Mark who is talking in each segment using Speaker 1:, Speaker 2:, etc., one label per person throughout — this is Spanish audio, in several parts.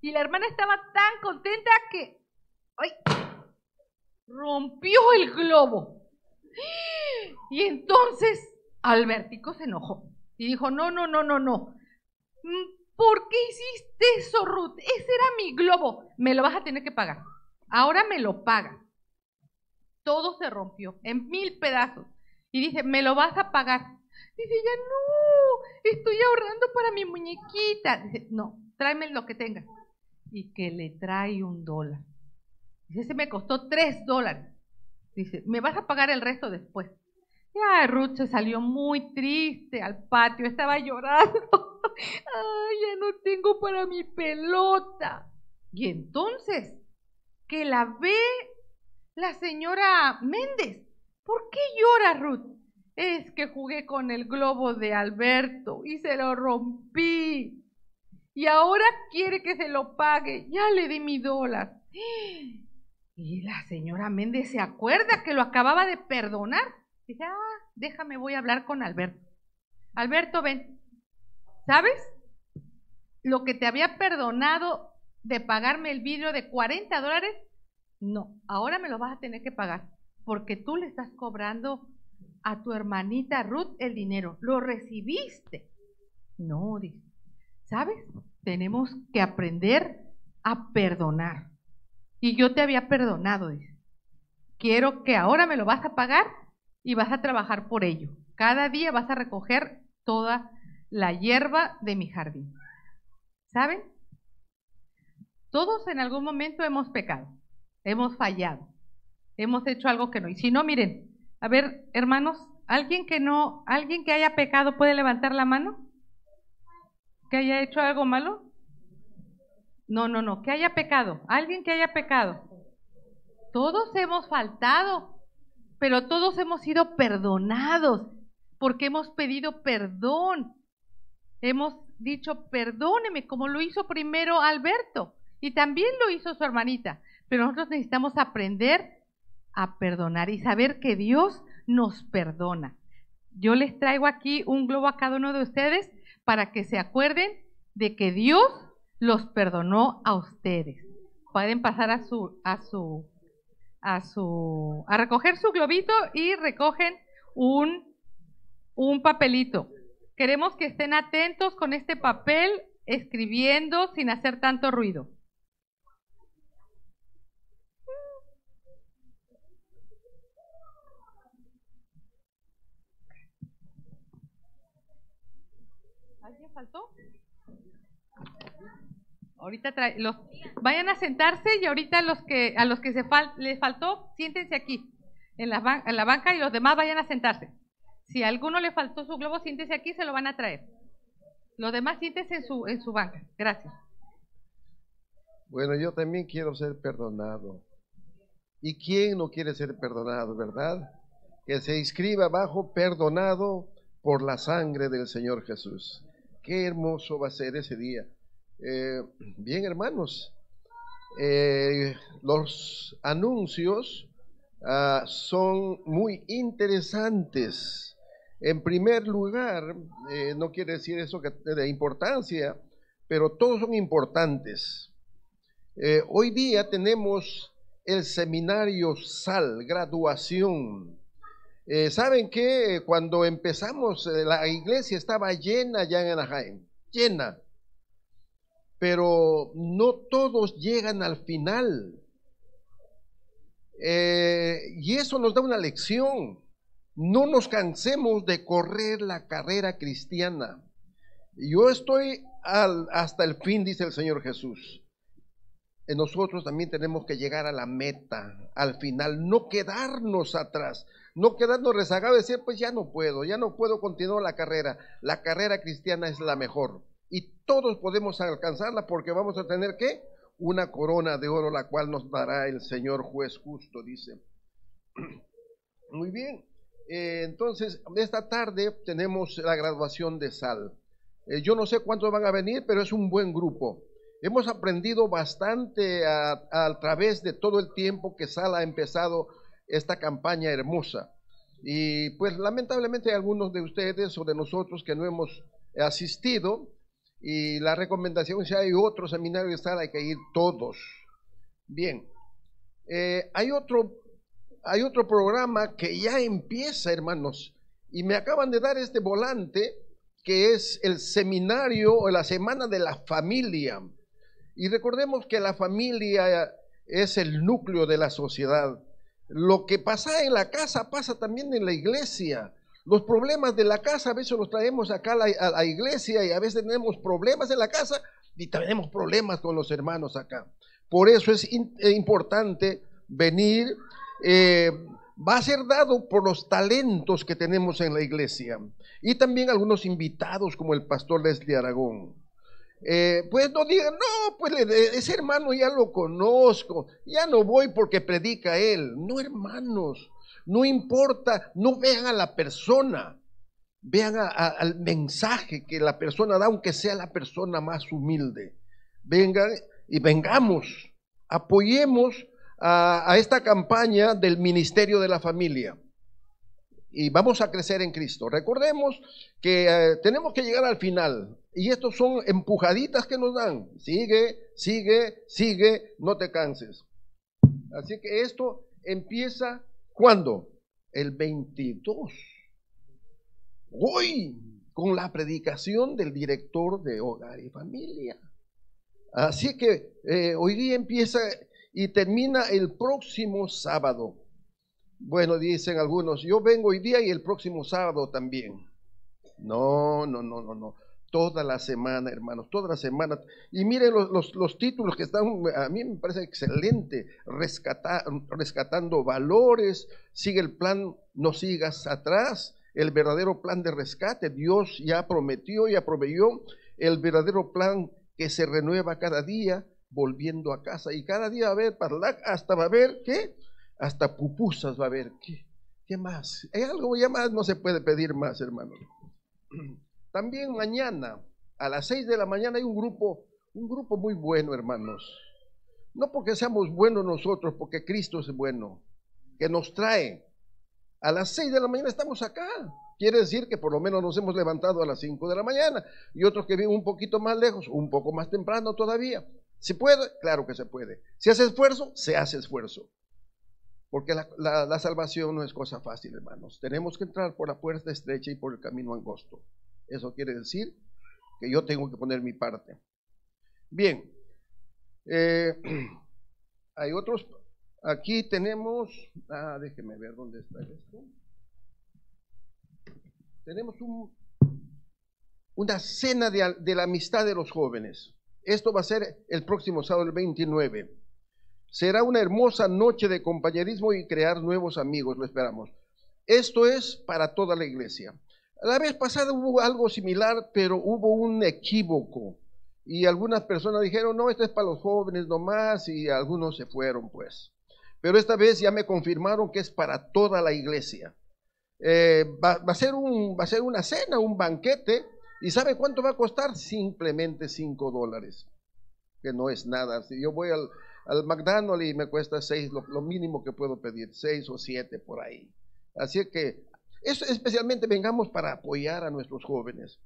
Speaker 1: Y la hermana estaba tan contenta que ¡ay! rompió el globo. Y entonces Albertico se enojó y dijo, no, no, no, no, no. Mm, ¿Por qué hiciste eso, Ruth? Ese era mi globo. Me lo vas a tener que pagar. Ahora me lo paga. Todo se rompió en mil pedazos. Y dice, me lo vas a pagar. Dice ella, no, estoy ahorrando para mi muñequita. Dice, no, tráeme lo que tengas. Y que le trae un dólar. Dice, ese me costó tres dólares. Dice, me vas a pagar el resto después. Ya Ruth se salió muy triste al patio, estaba llorando. Ay, ya no tengo para mi pelota. Y entonces, que la ve la señora Méndez. ¿Por qué llora Ruth? Es que jugué con el globo de Alberto y se lo rompí. Y ahora quiere que se lo pague. Ya le di mi dólar. Y la señora Méndez se acuerda que lo acababa de perdonar. Dice, ah, déjame, voy a hablar con Alberto. Alberto, ven. ¿Sabes? Lo que te había perdonado de pagarme el vidrio de 40 dólares, no, ahora me lo vas a tener que pagar, porque tú le estás cobrando a tu hermanita Ruth el dinero. Lo recibiste. No, dice. ¿Sabes? Tenemos que aprender a perdonar. Y yo te había perdonado, dice. Quiero que ahora me lo vas a pagar y vas a trabajar por ello. Cada día vas a recoger toda la hierba de mi jardín. ¿Saben? Todos en algún momento hemos pecado, hemos fallado, hemos hecho algo que no. Y si no, miren, a ver, hermanos, alguien que no, alguien que haya pecado puede levantar la mano, que haya hecho algo malo. No, no, no, que haya pecado, alguien que haya pecado. Todos hemos faltado, pero todos hemos sido perdonados porque hemos pedido perdón. Hemos dicho, perdóneme, como lo hizo primero Alberto y también lo hizo su hermanita. Pero nosotros necesitamos aprender a perdonar y saber que Dios nos perdona. Yo les traigo aquí un globo a cada uno de ustedes para que se acuerden de que Dios los perdonó a ustedes. Pueden pasar a su, a su, a su, a recoger su globito y recogen un, un papelito. Queremos que estén atentos con este papel, escribiendo sin hacer tanto ruido. ¿Alguien faltó? Ahorita los, vayan a sentarse y ahorita los que, a los que se les faltó, siéntense aquí, en la, en la banca y los demás vayan a sentarse. Si a alguno le faltó su globo, siéntese aquí, se lo van a traer. Los demás siéntese en su, en su banca. Gracias.
Speaker 2: Bueno, yo también quiero ser perdonado. ¿Y quién no quiere ser perdonado, verdad? Que se inscriba abajo perdonado por la sangre del Señor Jesús. Qué hermoso va a ser ese día. Eh, bien, hermanos, eh, los anuncios ah, son muy interesantes. En primer lugar, eh, no quiere decir eso que de importancia, pero todos son importantes. hoy día tenemos el seminario SAL, graduación. ¿Saben que Cuando empezamos, la iglesia estaba llena ya en Anaheim, llena pero no todos llegan al final. Eh, y eso nos da una lección. No nos cansemos de correr la carrera cristiana. Yo estoy hasta el fin, dice el Señor Jesús. Nosotros también tenemos que llegar a la meta, al final, no quedarnos atrás, no quedarnos rezagados y decir, pues ya no puedo, ya no puedo continuar la carrera. La carrera cristiana es la mejor y todos podemos alcanzarla porque vamos a tener que una corona de oro, la cual nos dará el Señor juez justo, dice. Muy bien, eh, entonces esta tarde tenemos la graduación de Sal. Eh, yo no sé cuántos van a venir, pero es un buen grupo. Hemos aprendido bastante a, través de todo el tiempo que Sal ha empezado esta campaña hermosa. Y pues lamentablemente hay algunos de ustedes o de nosotros que no hemos asistido, Y la recomendación, si hay otro seminario que está, hay que ir todos. Bien, eh, hay, otro, hay otro programa que ya empieza, hermanos, y me acaban de dar este volante que es el seminario o la semana de la familia. Y recordemos que la familia es el núcleo de la sociedad. Lo que pasa en la casa pasa también en la iglesia. Los problemas de la casa a veces los traemos acá a la, iglesia y a veces tenemos problemas en la casa y tenemos problemas con los hermanos acá. Por eso es eh, importante venir. Eh, va a ser dado por los talentos que tenemos en la iglesia y también algunos invitados como el pastor Leslie Aragón. Eh, pues no digan, no, pues ese hermano ya lo conozco, ya no voy porque predica él. No, hermanos, no importa, no vean a la persona, vean al mensaje que la persona da, aunque sea la persona más humilde. Vengan y vengamos, apoyemos a, esta campaña del Ministerio de la Familia y vamos a crecer en Cristo. Recordemos que eh, tenemos que llegar al final y estos son empujaditas que nos dan. Sigue, sigue, sigue, no te canses. Así que esto empieza cuando? El 22. Hoy, con la predicación del director de hogar y familia. Así que eh, hoy día empieza y termina el próximo sábado. Bueno, dicen algunos, yo vengo hoy día y el próximo sábado también. No, no, no, no, no. Toda la semana, hermanos, toda la semana. Y miren los, títulos que están, a mí me parece excelente. rescatando valores, sigue el plan, no sigas atrás. El verdadero plan de rescate, Dios ya prometió, ya proveyó el verdadero plan que se renueva cada día volviendo a casa. Y cada día va a haber hasta va a haber, ¿qué? Hasta pupusas va a haber. ¿Qué, qué más? Hay algo ya más, no se puede pedir más, hermano. También mañana, a las seis de la mañana, hay un grupo, un grupo muy bueno, hermanos. No porque seamos buenos nosotros, porque Cristo es bueno, que nos trae. A las seis de la mañana estamos acá. Quiere decir que por lo menos nos hemos levantado a las cinco de la mañana y otros que viven un poquito más lejos, un poco más temprano todavía. ¿Se puede? Claro que se puede. ¿Se hace esfuerzo? Se hace esfuerzo. Porque la, salvación no es cosa fácil, hermanos. Tenemos que entrar por la puerta estrecha y por el camino angosto. Eso quiere decir que yo tengo que poner mi parte. Bien. Eh, hay otros. Aquí tenemos. Ah, déjeme ver dónde está esto. Tenemos un, una cena de la amistad de los jóvenes. Esto va a ser el próximo sábado, el 29. Será una hermosa noche de compañerismo y crear nuevos amigos, lo esperamos. Esto es para toda la iglesia. La vez pasada hubo algo similar, pero hubo un equívoco. Y algunas personas dijeron, no, esto es para los jóvenes nomás, y algunos se fueron, pues. Pero esta vez ya me confirmaron que es para toda la iglesia. Eh, va, a ser un, va a ser una cena, un banquete, ¿Y sabe cuánto va a costar? Simplemente 5 dólares, que no es nada. Si yo voy al, al McDonald's y me cuesta 6, lo, mínimo que puedo pedir, 6 o 7 por ahí. Así que eso especialmente vengamos para apoyar a nuestros jóvenes.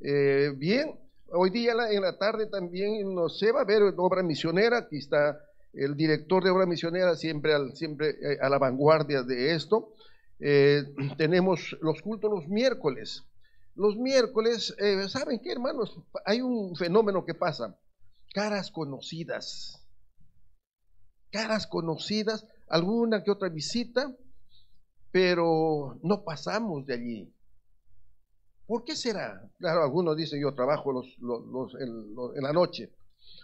Speaker 2: Eh, bien, hoy día en la tarde también no se va a ver obra misionera, aquí está el director de obra misionera siempre, al, siempre eh, a la vanguardia de esto. Eh, tenemos los cultos los miércoles. Los miércoles, ¿saben qué, hermanos? Hay un fenómeno que pasa. Caras conocidas. Caras conocidas, alguna que otra visita, pero no pasamos de allí. ¿Por qué será? Claro, algunos dicen yo trabajo en, la noche,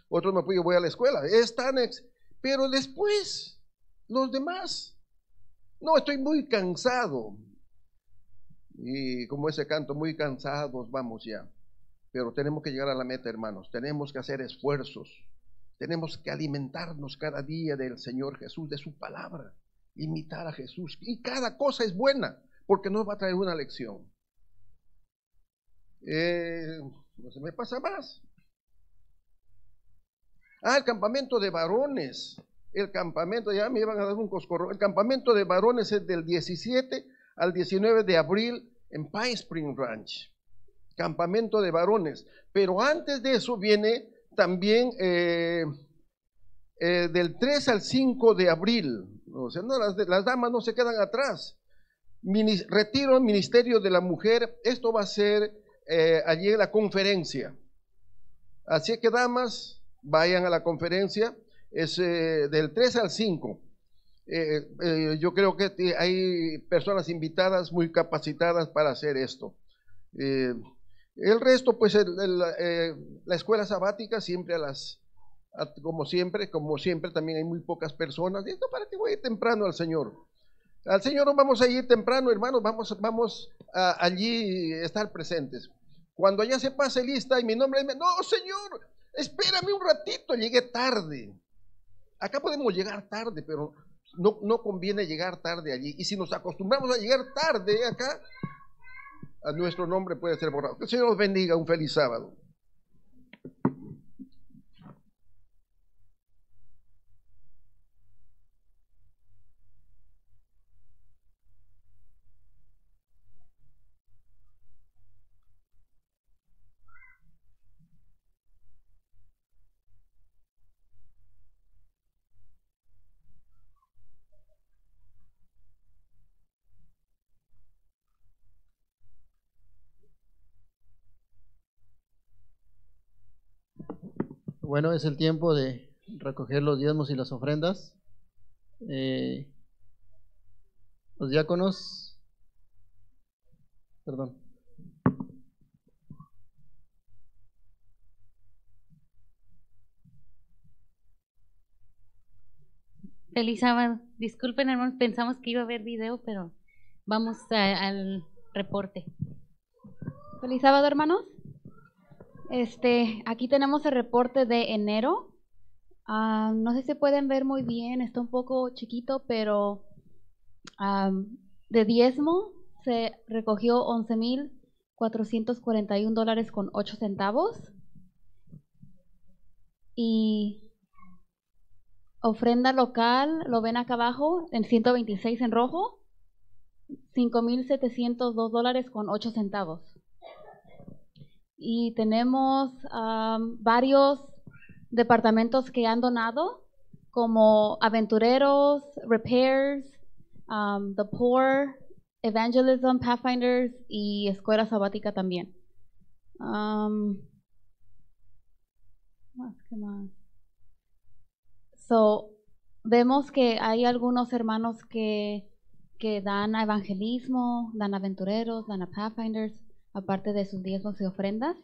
Speaker 2: otros me yo voy a la escuela. Es tan ex, pero después, los demás, no, estoy muy cansado, y como ese canto, muy cansados vamos ya. Pero tenemos que llegar a la meta, hermanos. Tenemos que hacer esfuerzos. Tenemos que alimentarnos cada día del Señor Jesús, de su palabra. Imitar a Jesús. Y cada cosa es buena, porque nos va a traer una lección. Eh, no se me pasa más. Ah, el campamento de varones. El campamento, ya me iban a dar un coscorro. El campamento de varones es del 17 al 19 de abril en Pine Spring Ranch. campamento de varones. Pero antes de eso viene también eh, eh, del 3 al 5 de abril. O sea, no, las, las damas no se quedan atrás. retiro Ministerio de la Mujer. Esto va a ser eh, allí en la conferencia. Así que damas, vayan a la conferencia. Es del 3 al 5. yo creo que hay personas invitadas muy capacitadas para hacer esto. El resto, pues eh, la escuela sabática siempre a las, como siempre, como siempre también hay muy pocas personas. ¿Y esto para qué voy temprano al Señor? Al Señor no vamos a ir temprano, hermanos, vamos, vamos a allí estar presentes. Cuando ya se pase lista y mi nombre, no, Señor, espérame un ratito, llegué tarde. Acá podemos llegar tarde, pero no, no conviene llegar tarde allí. Y si nos acostumbramos a llegar tarde acá, a nuestro nombre puede ser borrado. Que el Señor los bendiga. Un feliz sábado.
Speaker 3: Bueno, es el tiempo de recoger los diezmos y las ofrendas. Eh, los diáconos, perdón.
Speaker 4: Feliz sábado. Disculpen, hermanos, pensamos que iba a haber video, pero vamos al reporte.
Speaker 5: Feliz sábado, hermanos. Este, aquí tenemos el reporte de enero. Ah, no sé si pueden ver muy bien, está un poco chiquito, pero de diezmo se recogió 11.441 dólares con 8 centavos. Y ofrenda local, lo ven acá abajo, en 126 en rojo, 5.702 dólares con 8 centavos y tenemos varios departamentos que han donado, como Aventureros, Repairs, The Poor, Evangelism, Pathfinders y Escuela Sabática también. So, vemos que hay algunos hermanos que, que dan evangelismo, dan aventureros, dan a Pathfinders aparte de sus diezmos y ofrendas.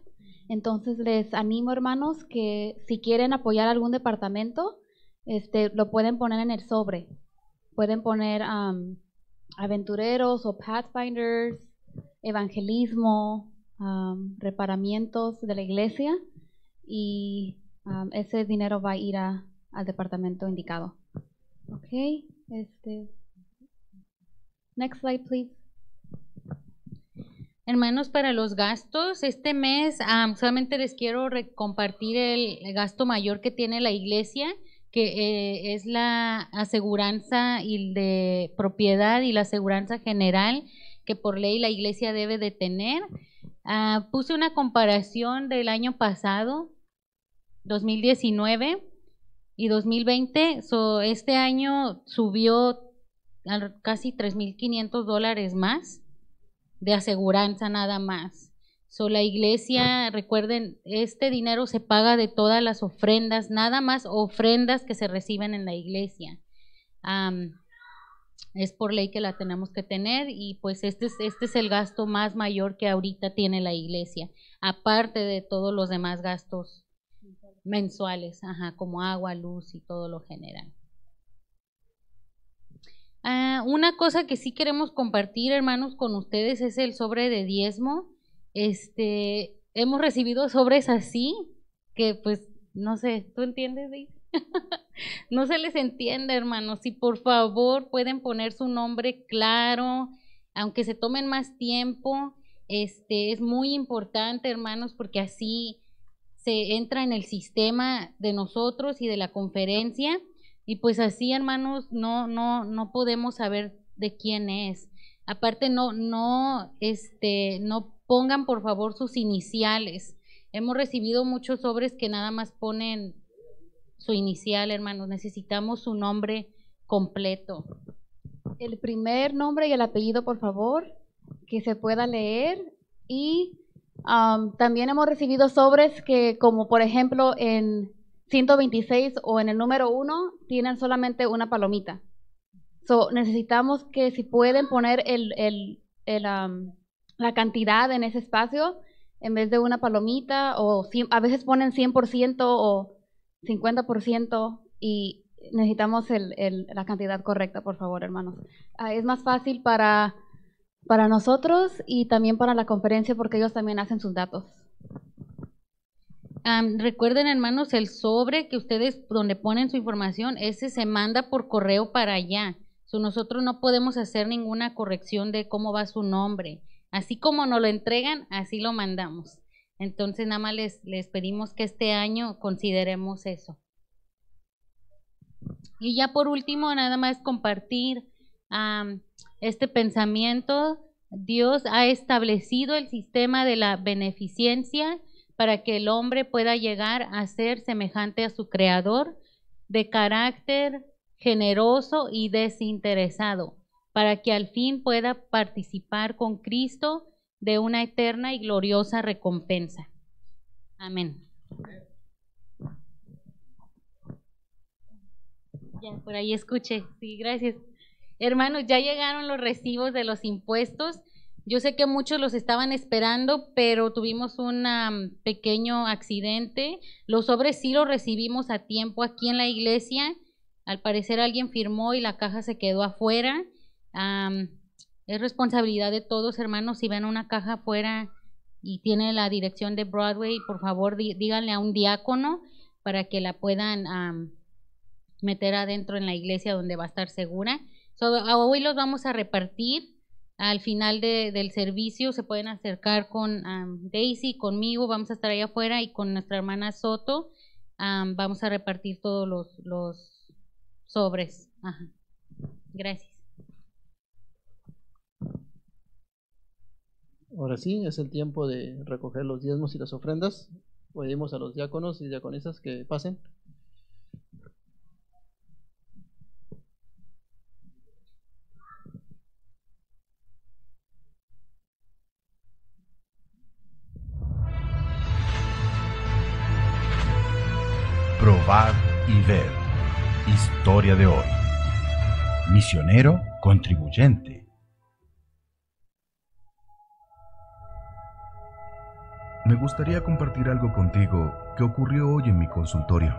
Speaker 5: Entonces les animo, hermanos, que si quieren apoyar algún departamento, este, lo pueden poner en el sobre. Pueden poner aventureros o pathfinders, evangelismo, reparamientos de la iglesia y ese dinero va a ir al departamento indicado. Ok, este. Next slide, please.
Speaker 4: Hermanos, para los gastos, este mes solamente les quiero compartir el, gasto mayor que tiene la iglesia, que eh, es la aseguranza y de propiedad y la aseguranza general que por ley la iglesia debe de tener. Ah, puse una comparación del año pasado, 2019 y 2020. este año subió casi 3.500 dólares más de aseguranza nada más. So, la iglesia, recuerden, este dinero se paga de todas las ofrendas, nada más ofrendas que se reciben en la iglesia. es por ley que la tenemos que tener y pues este es, este es el gasto más mayor que ahorita tiene la iglesia, aparte de todos los demás gastos mensuales, ajá, como agua, luz y todo lo general. Ah, una cosa que sí queremos compartir, hermanos, con ustedes es el sobre de diezmo. Este, hemos recibido sobres así, que pues, no sé, ¿tú entiendes, no se les entiende, hermanos. Si por favor pueden poner su nombre claro, aunque se tomen más tiempo, este, es muy importante, hermanos, porque así se entra en el sistema de nosotros y de la conferencia y pues así, hermanos, no, no, no podemos saber de quién es. Aparte, no, no, este, no pongan por favor sus iniciales. Hemos recibido muchos sobres que nada más ponen su inicial, hermanos. Necesitamos su nombre completo.
Speaker 5: El primer nombre y el apellido, por favor, que se pueda leer. Y también hemos recibido sobres que, como por ejemplo en 126 o en el número 1, tienen solamente una palomita. So, necesitamos que si pueden poner um, la cantidad en ese espacio en vez de una palomita o a veces ponen 100% o 50% y necesitamos la cantidad correcta, por favor, hermanos. Ah, es más fácil para, para nosotros y también para la conferencia porque ellos también hacen sus datos.
Speaker 4: Recuerden, hermanos, el sobre que ustedes, donde ponen su información, ese se manda por correo para allá. nosotros no podemos hacer ninguna corrección de cómo va su nombre. Así como nos lo entregan, así lo mandamos. Entonces, nada más les, les pedimos que este año consideremos eso. Y ya por último, nada más compartir este pensamiento. Dios ha establecido el sistema de la beneficencia para que el hombre pueda llegar a ser semejante a su creador, de carácter generoso y desinteresado, para que al fin pueda participar con Cristo de una eterna y gloriosa recompensa. Amén. Ya, por ahí escuché. Sí, gracias. Hermanos, ya llegaron los recibos de los impuestos. Yo sé que muchos los estaban esperando, pero tuvimos un pequeño accidente. Los sobres sí los recibimos a tiempo aquí en la iglesia. Al parecer alguien firmó y la caja se quedó afuera. es responsabilidad de todos, hermanos. Si ven una caja afuera y tiene la dirección de Broadway, por favor díganle a un diácono para que la puedan meter adentro en la iglesia donde va a estar segura. hoy los vamos a repartir. Al final del servicio se pueden acercar con Daisy, conmigo, vamos a estar allá afuera y con nuestra hermana Soto. vamos a repartir todos los, sobres. Gracias.
Speaker 3: Ahora sí, es el tiempo de recoger los diezmos y las ofrendas. Pedimos a los diáconos y diaconisas que pasen.
Speaker 6: Probar y ver. Historia de hoy. Misionero contribuyente. Me gustaría compartir algo contigo que ocurrió hoy en mi consultorio.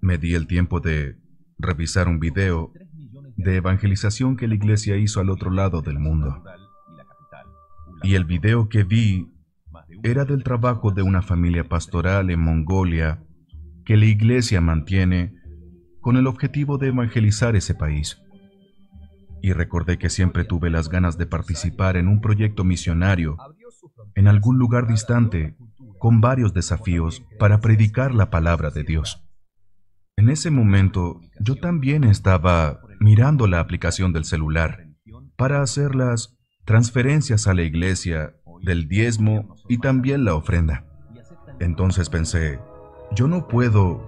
Speaker 6: Me di el tiempo de revisar un video de evangelización que la iglesia hizo al otro lado del mundo. Y el video que vi era del trabajo de una familia pastoral en Mongolia que la Iglesia mantiene con el objetivo de evangelizar ese país. Y recordé que siempre tuve las ganas de participar en un proyecto misionario en algún lugar distante con varios desafíos para predicar la palabra de Dios. En ese momento yo también estaba mirando la aplicación del celular para hacer las transferencias a la iglesia del diezmo y también la ofrenda. Entonces pensé, yo no puedo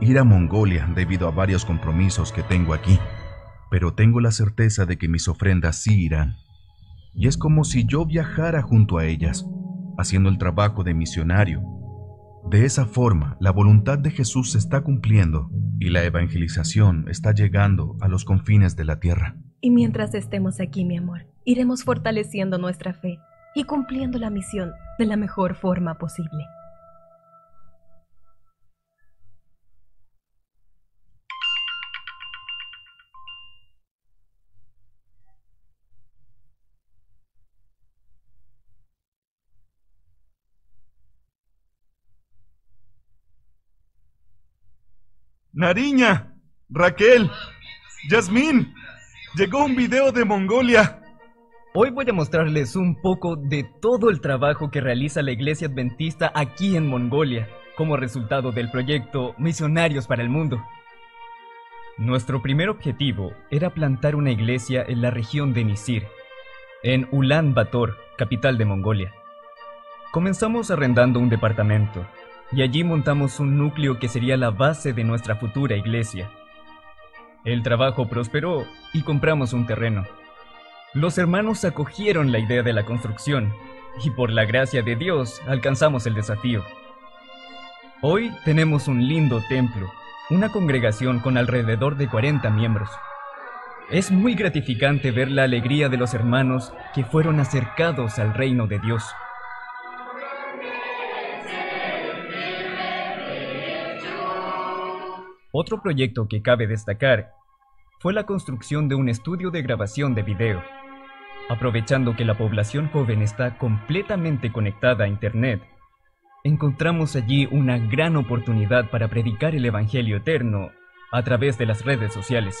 Speaker 6: ir a Mongolia debido a varios compromisos que tengo aquí, pero tengo la certeza de que mis ofrendas sí irán. Y es como si yo viajara junto a ellas, haciendo el trabajo de misionario. De esa forma, la voluntad de Jesús se está cumpliendo y la evangelización está llegando a los confines de la tierra.
Speaker 7: Y mientras estemos aquí, mi amor, iremos fortaleciendo nuestra fe y cumpliendo la misión de la mejor forma posible.
Speaker 8: Nariña, Raquel, Yasmín, llegó un video de Mongolia.
Speaker 9: Hoy voy a mostrarles un poco de todo el trabajo que realiza la Iglesia Adventista aquí en Mongolia, como resultado del proyecto Misionarios para el Mundo. Nuestro primer objetivo era plantar una iglesia en la región de Nisir, en Ulan Bator, capital de Mongolia. Comenzamos arrendando un departamento y allí montamos un núcleo que sería la base de nuestra futura iglesia. El trabajo prosperó y compramos un terreno. Los hermanos acogieron la idea de la construcción y por la gracia de Dios alcanzamos el desafío. Hoy tenemos un lindo templo, una congregación con alrededor de 40 miembros. Es muy gratificante ver la alegría de los hermanos que fueron acercados al reino de Dios. Otro proyecto que cabe destacar fue la construcción de un estudio de grabación de video. Aprovechando que la población joven está completamente conectada a Internet, encontramos allí una gran oportunidad para predicar el Evangelio eterno a través de las redes sociales,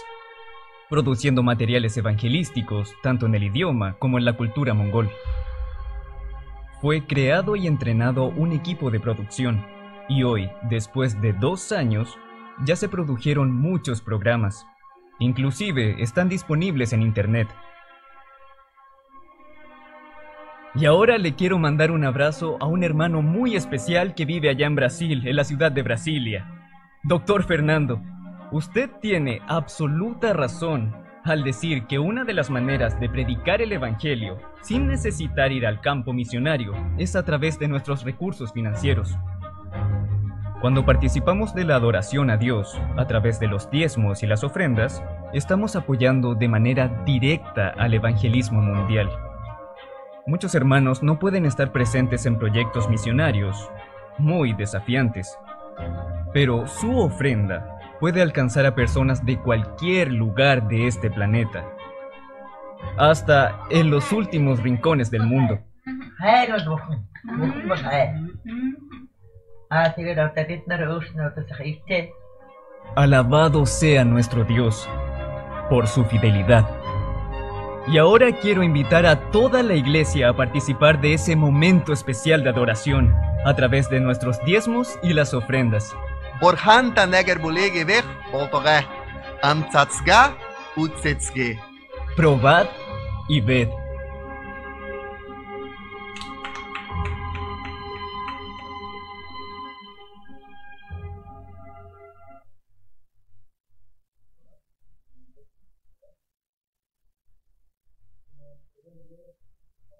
Speaker 9: produciendo materiales evangelísticos tanto en el idioma como en la cultura mongol. Fue creado y entrenado un equipo de producción, y hoy, después de dos años, ya se produjeron muchos programas. Inclusive están disponibles en Internet. Y ahora le quiero mandar un abrazo a un hermano muy especial que vive allá en Brasil, en la ciudad de Brasilia. Doctor Fernando, usted tiene absoluta razón al decir que una de las maneras de predicar el Evangelio sin necesitar ir al campo misionario es a través de nuestros recursos financieros. Cuando participamos de la adoración a Dios a través de los diezmos y las ofrendas, estamos apoyando de manera directa al evangelismo mundial. Muchos hermanos no pueden estar presentes en proyectos misionarios, muy desafiantes, pero su ofrenda puede alcanzar a personas de cualquier lugar de este planeta, hasta en los últimos rincones del mundo. Alabado sea nuestro Dios por su fidelidad. Y ahora quiero invitar a toda la iglesia a participar de ese momento especial de adoración a través de nuestros diezmos y las ofrendas. Probad y ved.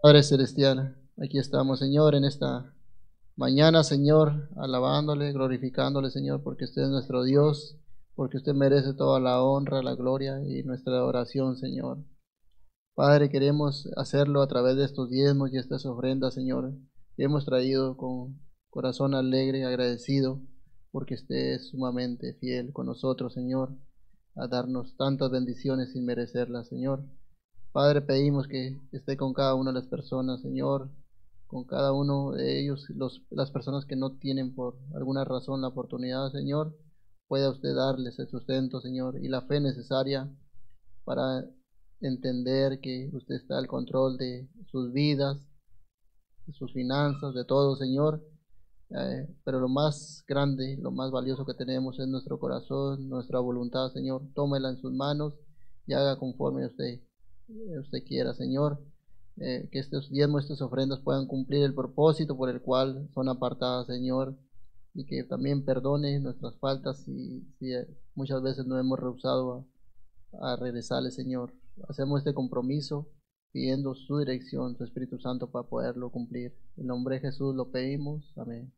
Speaker 10: Padre Celestial, aquí estamos, Señor, en esta mañana, Señor, alabándole, glorificándole, Señor, porque usted es nuestro Dios, porque usted merece toda la honra, la gloria y nuestra oración, Señor. Padre, queremos hacerlo a través de estos diezmos y estas ofrendas, Señor, que hemos traído con corazón alegre, agradecido, porque usted es sumamente fiel con nosotros, Señor, a darnos tantas bendiciones sin merecerlas, Señor. Padre, pedimos que esté con cada una de las personas, Señor, con cada uno de ellos, los, las personas que no tienen por alguna razón la oportunidad, Señor, pueda usted darles el sustento, Señor, y la fe necesaria para entender que usted está al control de sus vidas, de sus finanzas, de todo, Señor. Eh, pero lo más grande, lo más valioso que tenemos es nuestro corazón, nuestra voluntad, Señor. Tómela en sus manos y haga conforme a usted usted quiera, Señor, eh, que estos diezmos, estas ofrendas puedan cumplir el propósito por el cual son apartadas, Señor, y que también perdone nuestras faltas si, si eh, muchas veces no hemos rehusado a, a regresarle, Señor. Hacemos este compromiso pidiendo su dirección, su Espíritu Santo, para poderlo cumplir. En nombre de Jesús lo pedimos. Amén.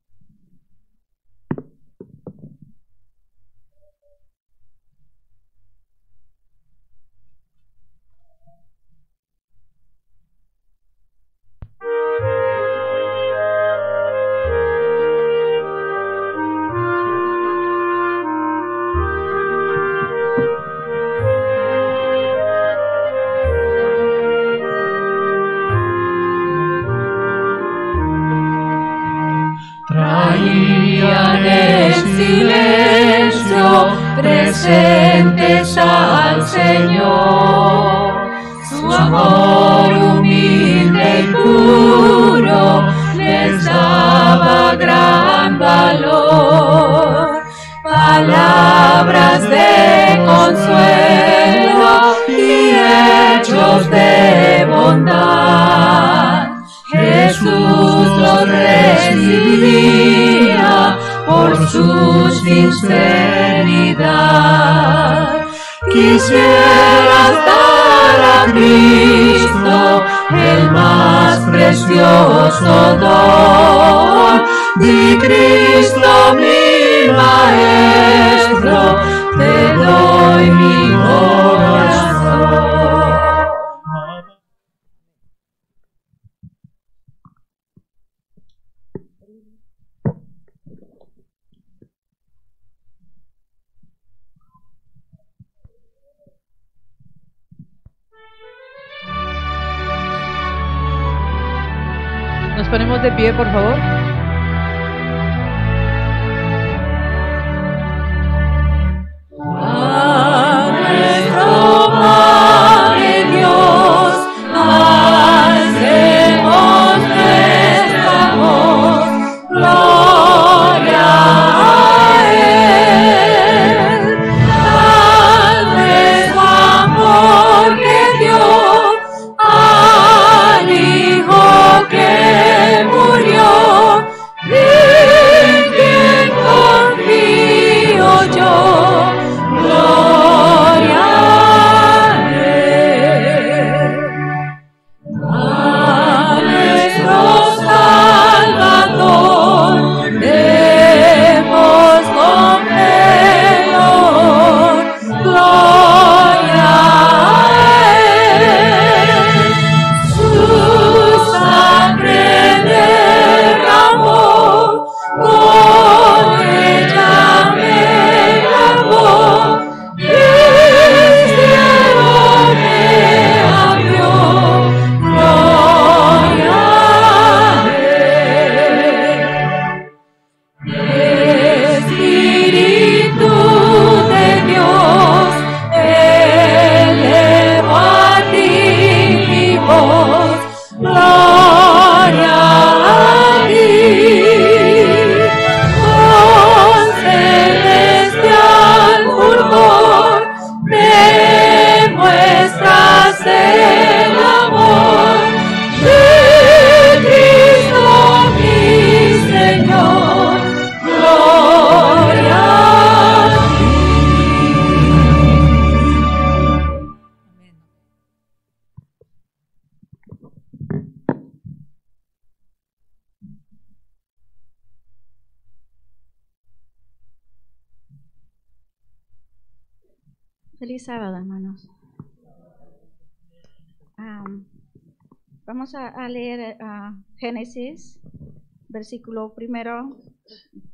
Speaker 11: Versículo primero,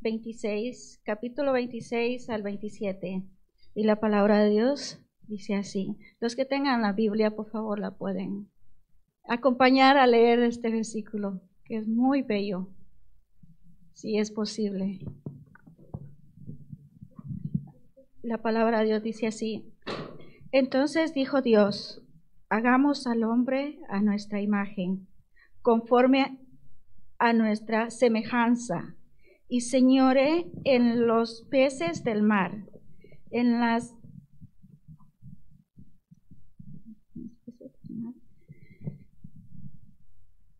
Speaker 11: 26, capítulo 26 al 27. Y la palabra de Dios dice así. Los que tengan la Biblia, por favor, la pueden acompañar a leer este versículo, que es muy bello, si es posible. La palabra de Dios dice así. Entonces dijo Dios, hagamos al hombre a nuestra imagen, conforme a nuestra semejanza, y señore en los peces del mar, en las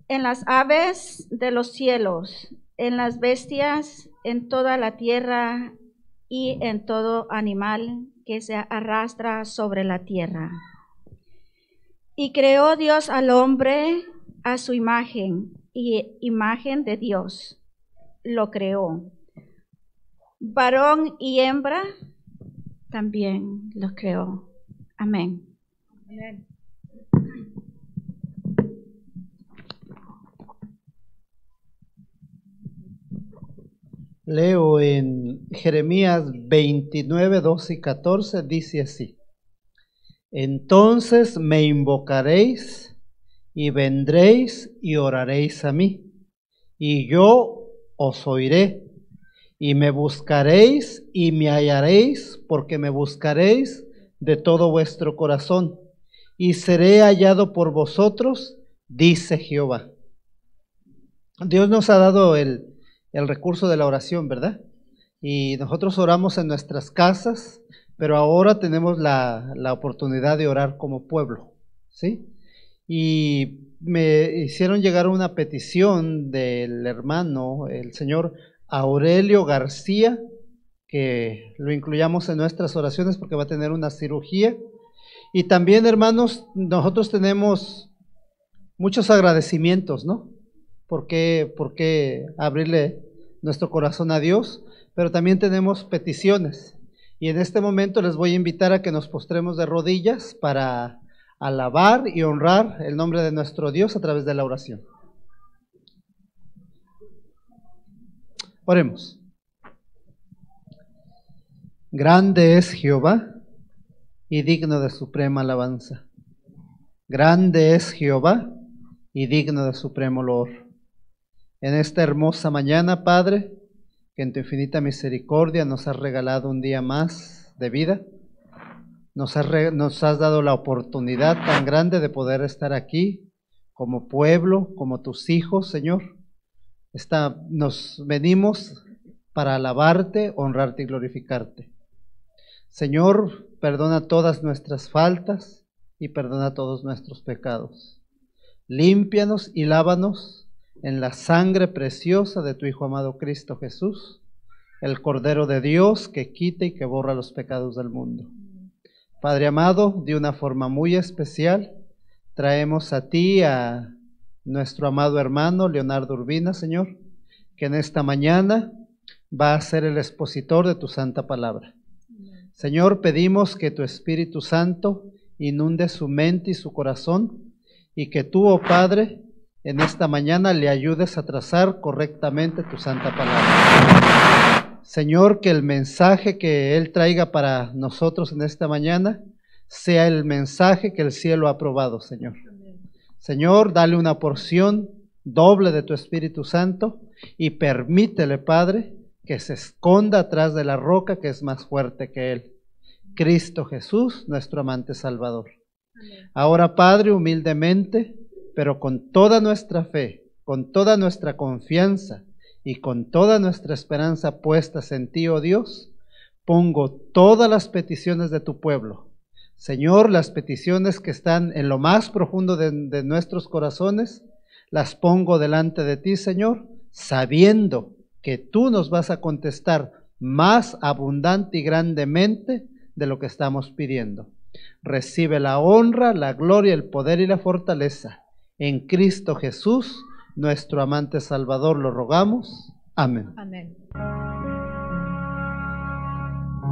Speaker 11: en las aves de los cielos, en las bestias, en toda la tierra y en todo animal que se arrastra sobre la tierra. Y creó Dios al hombre a su imagen y imagen de Dios. Lo creó. Varón y hembra también los creó. Amén.
Speaker 3: Leo en Jeremías 29, 12 y 14, dice así. Entonces me invocaréis y vendréis y oraréis a mí, y yo os oiré, y me buscaréis y me hallaréis, porque me buscaréis de todo vuestro corazón, y seré hallado por vosotros, dice Jehová. Dios nos ha dado el, el recurso de la oración, ¿verdad? Y nosotros oramos en nuestras casas, pero ahora tenemos la, la oportunidad de orar como pueblo, ¿sí? Y me hicieron llegar una petición del hermano, el señor Aurelio García, que lo incluyamos en nuestras oraciones porque va a tener una cirugía. Y también, hermanos, nosotros tenemos muchos agradecimientos, ¿no? ¿Por qué, abrirle nuestro corazón a Dios? Pero también tenemos peticiones. Y en este momento les voy a invitar a que nos postremos de rodillas para alabar y honrar el nombre de nuestro Dios a través de la oración. Oremos. Grande es Jehová y digno de suprema alabanza. Grande es Jehová y digno de supremo loor. En esta hermosa mañana, Padre, que en tu infinita misericordia nos has regalado un día más de vida, nos has, dado la oportunidad tan grande de poder estar aquí como pueblo, como tus hijos, Señor. Está, nos venimos para alabarte, honrarte y glorificarte. Señor, perdona todas nuestras faltas y perdona todos nuestros pecados. Límpianos y lávanos en la sangre preciosa de tu Hijo amado Cristo Jesús, el Cordero de Dios que quita y que borra los pecados del mundo. Padre amado, de una forma muy especial, traemos a ti, a nuestro amado hermano Leonardo Urbina, Señor, que en esta mañana va a ser el expositor de tu santa palabra. Señor, pedimos que tu Espíritu Santo inunde su mente y su corazón y que tú, oh Padre, en esta mañana le ayudes a trazar correctamente tu santa palabra. Señor, que el mensaje que Él traiga para nosotros en esta mañana sea el mensaje que el cielo ha aprobado, Señor. Señor, dale una porción doble de tu Espíritu Santo y permítele, Padre, que se esconda atrás de la roca que es más fuerte que Él. Cristo Jesús, nuestro amante Salvador. Ahora, Padre, humildemente, pero con toda nuestra fe, con toda nuestra confianza y con toda nuestra esperanza puestas en ti, oh Dios, pongo todas las peticiones de tu pueblo. Señor, las peticiones que están en lo más profundo de, de nuestros corazones, las pongo delante de ti, Señor, sabiendo que tú nos vas a contestar más abundante y grandemente de lo que estamos pidiendo. Recibe la honra, la gloria, el poder y la fortaleza. En Cristo Jesús, nuestro amante Salvador, lo rogamos. Amén.
Speaker 1: Amén.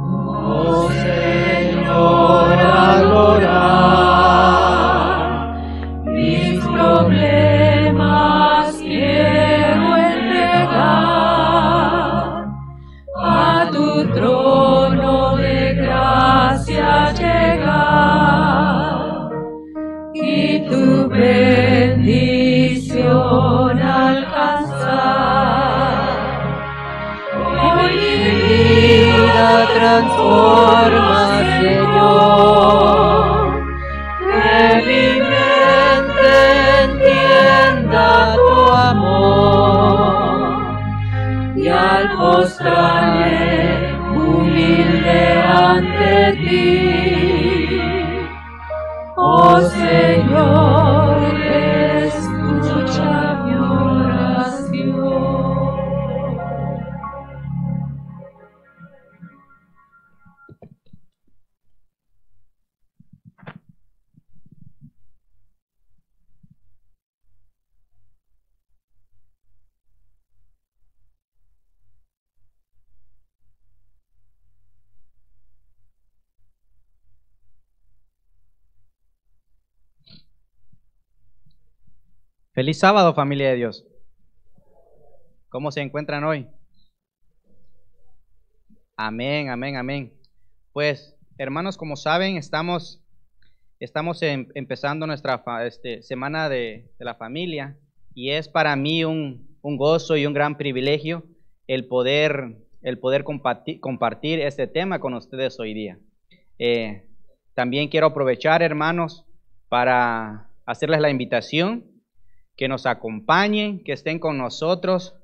Speaker 12: Oh Señor, al
Speaker 13: Sábado, familia de Dios. ¿Cómo se encuentran hoy? Amén, amén, amén. Pues, hermanos, como saben, estamos, estamos em- empezando nuestra este, semana de, de la familia y es para mí un, un gozo y un gran privilegio el poder, el poder compartir, compartir este tema con ustedes hoy día. Eh, también quiero aprovechar, hermanos, para hacerles la invitación que nos acompañen, que estén con nosotros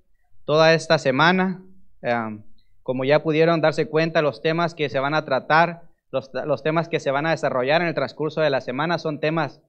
Speaker 13: toda esta semana. Como ya pudieron darse cuenta, los temas que se van a tratar, los, temas que se van a desarrollar en el transcurso de la semana son temas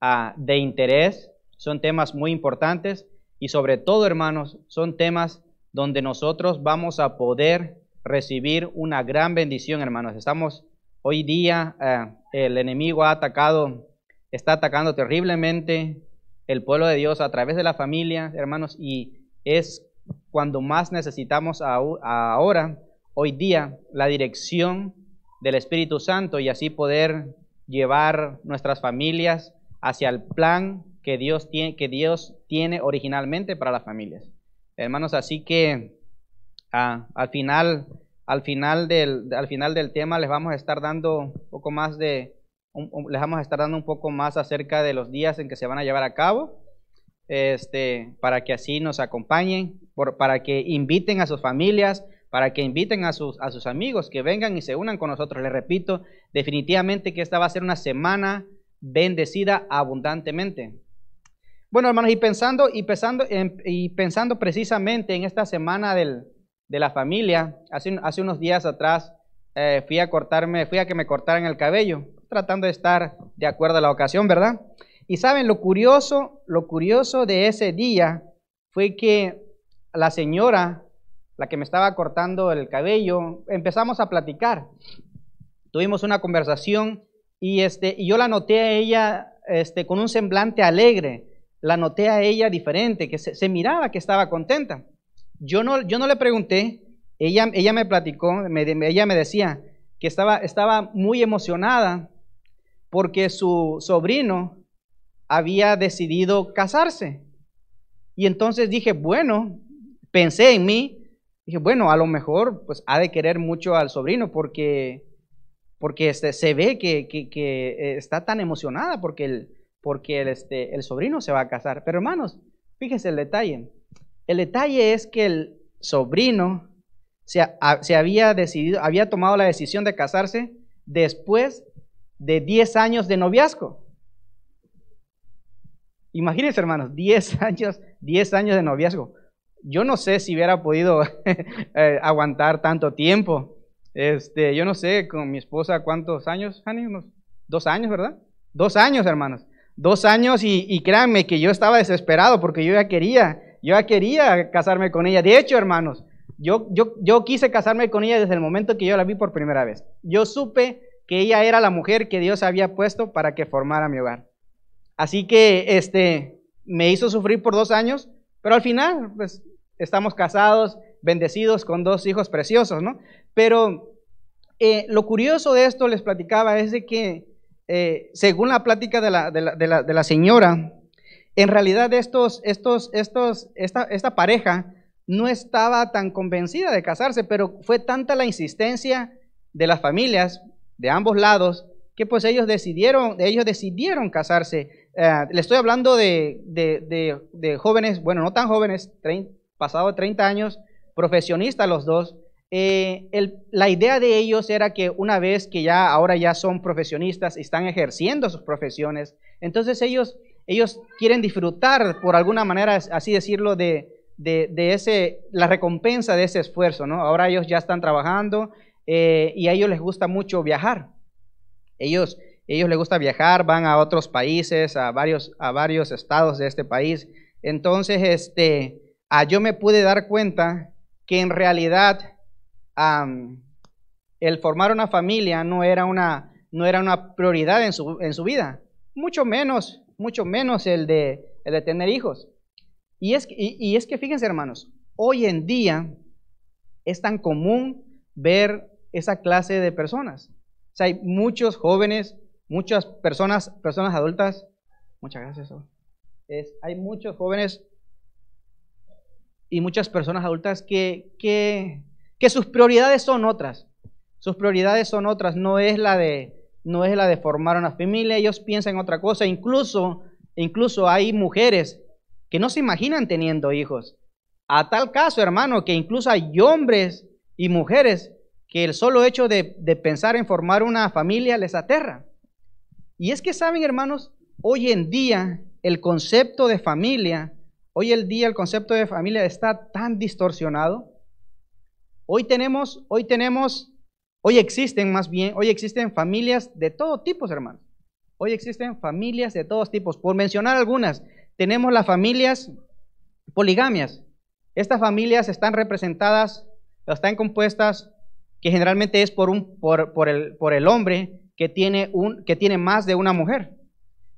Speaker 13: ah, de interés, son temas muy importantes y sobre todo, hermanos, son temas donde nosotros vamos a poder recibir una gran bendición, hermanos. Estamos hoy día, eh, el enemigo ha atacado, está atacando terriblemente el pueblo de Dios a través de la familia, hermanos, y es cuando más necesitamos ahora, hoy día, la dirección del Espíritu Santo y así poder llevar nuestras familias hacia el plan que Dios tiene, que Dios tiene originalmente para las familias. Hermanos, así que ah, al final, al final del, al final del tema les vamos a estar dando un poco más de, les vamos a estar dando un poco más acerca de los días en que se van a llevar a cabo, este, para que así nos acompañen, para que inviten a sus familias, para que inviten a sus, a sus amigos que vengan y se unan con nosotros. Les repito, definitivamente que esta va a ser una semana bendecida abundantemente. Bueno, hermanos, y pensando, y pensando, y pensando precisamente en esta semana del, de la familia, hace, hace unos días atrás eh, fui a cortarme, fui a que me cortaran el cabello, tratando de estar de acuerdo a la ocasión, ¿verdad? Y saben, lo curioso, lo curioso de ese día fue que la señora, la que me estaba cortando el cabello, empezamos a platicar. Tuvimos una conversación y, este, y yo la noté a ella este, con un semblante alegre, la noté a ella diferente, que se, miraba que estaba contenta. Yo no, yo no le pregunté, ella, ella me platicó, ella me decía que estaba, estaba muy emocionada porque su sobrino había decidido casarse. Y entonces dije, bueno, pensé en mí, dije, bueno, a lo mejor pues ha de querer mucho al sobrino porque, porque este, se ve que, que, eh, está tan emocionada porque, el, porque el, este, el sobrino se va a casar. Pero hermanos, fíjense el detalle. El detalle es que el sobrino se, se había decidido, había tomado la decisión de casarse después de 10 años de noviazgo. Imagínense, hermanos, 10 años, 10 años de noviazgo. Yo no sé si hubiera podido eh, aguantar tanto tiempo. Este, yo no sé con mi esposa cuántos años, Hani, unos dos años, ¿verdad? Dos años, hermanos. Dos años y, y créanme que yo estaba desesperado porque yo ya quería, yo ya quería casarme con ella. De hecho, hermanos, yo, yo, yo quise casarme con ella desde el momento que yo la vi por primera vez. Yo supe que ella era la mujer que Dios había puesto para que formara mi hogar. Así que este, me hizo sufrir por dos años, pero al final, pues, estamos casados, bendecidos con dos hijos preciosos, ¿no? Pero eh, lo curioso de esto, les platicaba, es de que, eh, según la plática de la, de la, de la, de la señora, en realidad estos, estos, estos, esta, esta pareja no estaba tan convencida de casarse, pero fue tanta la insistencia de las familias de ambos lados que pues ellos decidieron, ellos decidieron casarse. Eh, le estoy hablando de, jóvenes, bueno, no tan jóvenes, pasado 30 años, profesionistas los dos. Eh, la idea de ellos era que una vez que ya ahora ya son profesionistas, están ejerciendo sus profesiones, entonces ellos, ellos quieren disfrutar, por alguna manera, así decirlo, de, de, ese, la recompensa de ese esfuerzo, ¿no? Ahora ellos ya están trabajando eh, y a ellos les gusta mucho viajar. Ellos ellos les gusta viajar, van a otros países, a varios, a varios estados de este país. Entonces, este, ah, yo me pude dar cuenta que en realidad el formar una familia no era una, no era una prioridad en su, en su vida, mucho menos, mucho menos el de, el de tener hijos. Y es, y es que fíjense hermanos, hoy en día es tan común ver esa clase de personas. O sea, hay muchos jóvenes muchas personas, personas adultas, muchas gracias. Es, hay muchos jóvenes y muchas personas adultas que, que, que, sus prioridades son otras. Sus prioridades son otras, no es la de, no es la de formar una familia, ellos piensan en otra cosa. Incluso, incluso hay mujeres que no se imaginan teniendo hijos. A tal caso, hermano, que incluso hay hombres y mujeres que el solo hecho de, de pensar en formar una familia les aterra. Y es que saben, hermanos, hoy en día el concepto de familia, hoy el día el concepto de familia está tan distorsionado. Hoy tenemos, hoy tenemos, hoy existen más bien, hoy existen familias de todo tipo, hermanos. Hoy existen familias de todos tipos. Por mencionar algunas, tenemos las familias poligamias. Estas familias están representadas, están compuestas que generalmente es por, un, por, el, por el hombre que tiene, un, que tiene más de una mujer.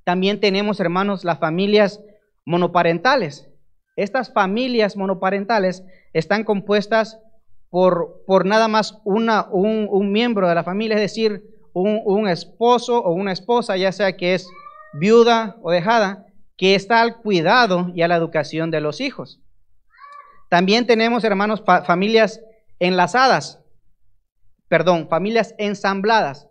Speaker 13: También tenemos, hermanos, las familias monoparentales. Estas familias monoparentales están compuestas por, por nada más una, un, miembro de la familia, es decir, un esposo o una esposa, ya sea que es viuda o dejada, que está al cuidado y a la educación de los hijos. También tenemos, hermanos, familias enlazadas, perdón, familias ensambladas.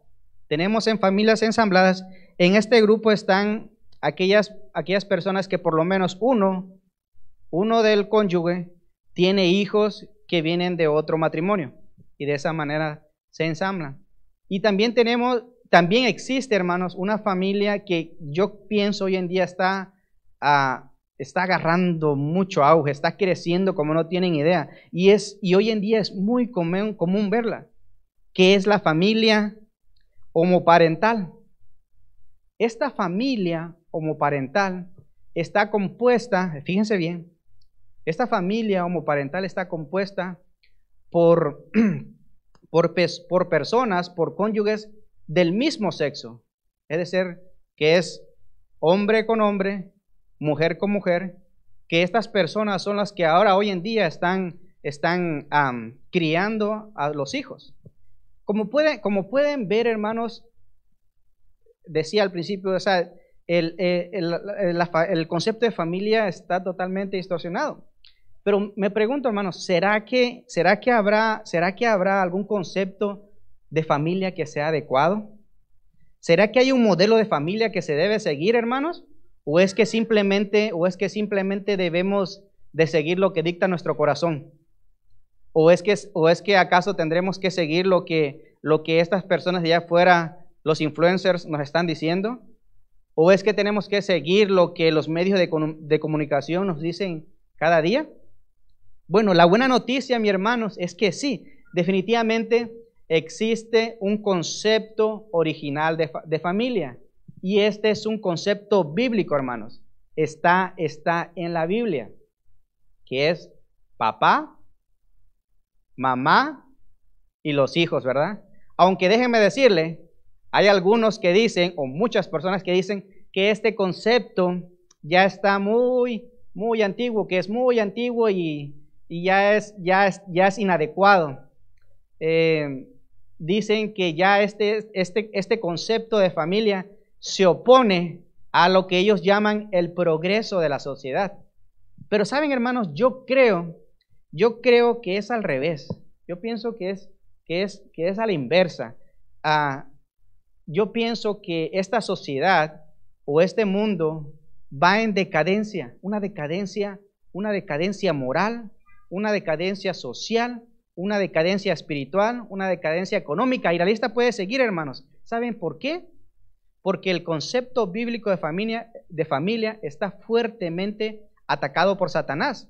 Speaker 13: Tenemos en familias ensambladas, en este grupo están aquellas, aquellas personas que por lo menos uno, uno del cónyuge, tiene hijos que vienen de otro matrimonio y de esa manera se ensamblan. Y también tenemos, también existe, hermanos, una familia que yo pienso hoy en día está ah, está agarrando mucho auge, está creciendo como no tienen idea. Y, es, y hoy en día es muy común, común verla, que es la familia homoparental. Esta familia homoparental está compuesta, fíjense bien, esta familia homoparental está compuesta por, por, por personas, por cónyuges del mismo sexo. Es decir, que es hombre con hombre, mujer con mujer, que estas personas son las que ahora hoy en día están, están criando a los hijos. Como, puede, como pueden ver, hermanos, decía al principio, o sea, el, eh, el, concepto de familia está totalmente distorsionado. Pero me pregunto, hermanos, ¿será que, ¿será que habrá algún concepto de familia que sea adecuado? ¿Será que hay un modelo de familia que se debe seguir, hermanos? ¿O es que simplemente, o es que simplemente debemos de seguir lo que dicta nuestro corazón? ¿O es que, o es que acaso tendremos que seguir lo que, lo que estas personas de allá afuera, los influencers, nos están diciendo? ¿O es que tenemos que seguir lo que los medios de, de comunicación nos dicen cada día? Bueno, la buena noticia, mi hermanos, es que sí, definitivamente existe un concepto original de, de familia. Y este es un concepto bíblico, hermanos. Está, está en la Biblia, que es papá, mamá y los hijos, ¿verdad? Aunque déjenme decirle, hay algunos que dicen, o muchas personas que dicen, que este concepto ya está muy, muy antiguo, que es muy antiguo y, ya, es, ya, es, ya es inadecuado. Eh, dicen que ya este, este, este concepto de familia se opone a lo que ellos llaman el progreso de la sociedad. Pero saben, hermanos, yo creo, yo creo que es al revés. Yo pienso que es, que es, que es a la inversa. Ah, yo pienso que esta sociedad o este mundo va en decadencia, una decadencia, una decadencia moral, una decadencia social, una decadencia espiritual, una decadencia económica. Y la lista puede seguir, hermanos. ¿Saben por qué? porque el concepto bíblico de familia, de familia está fuertemente atacado por Satanás.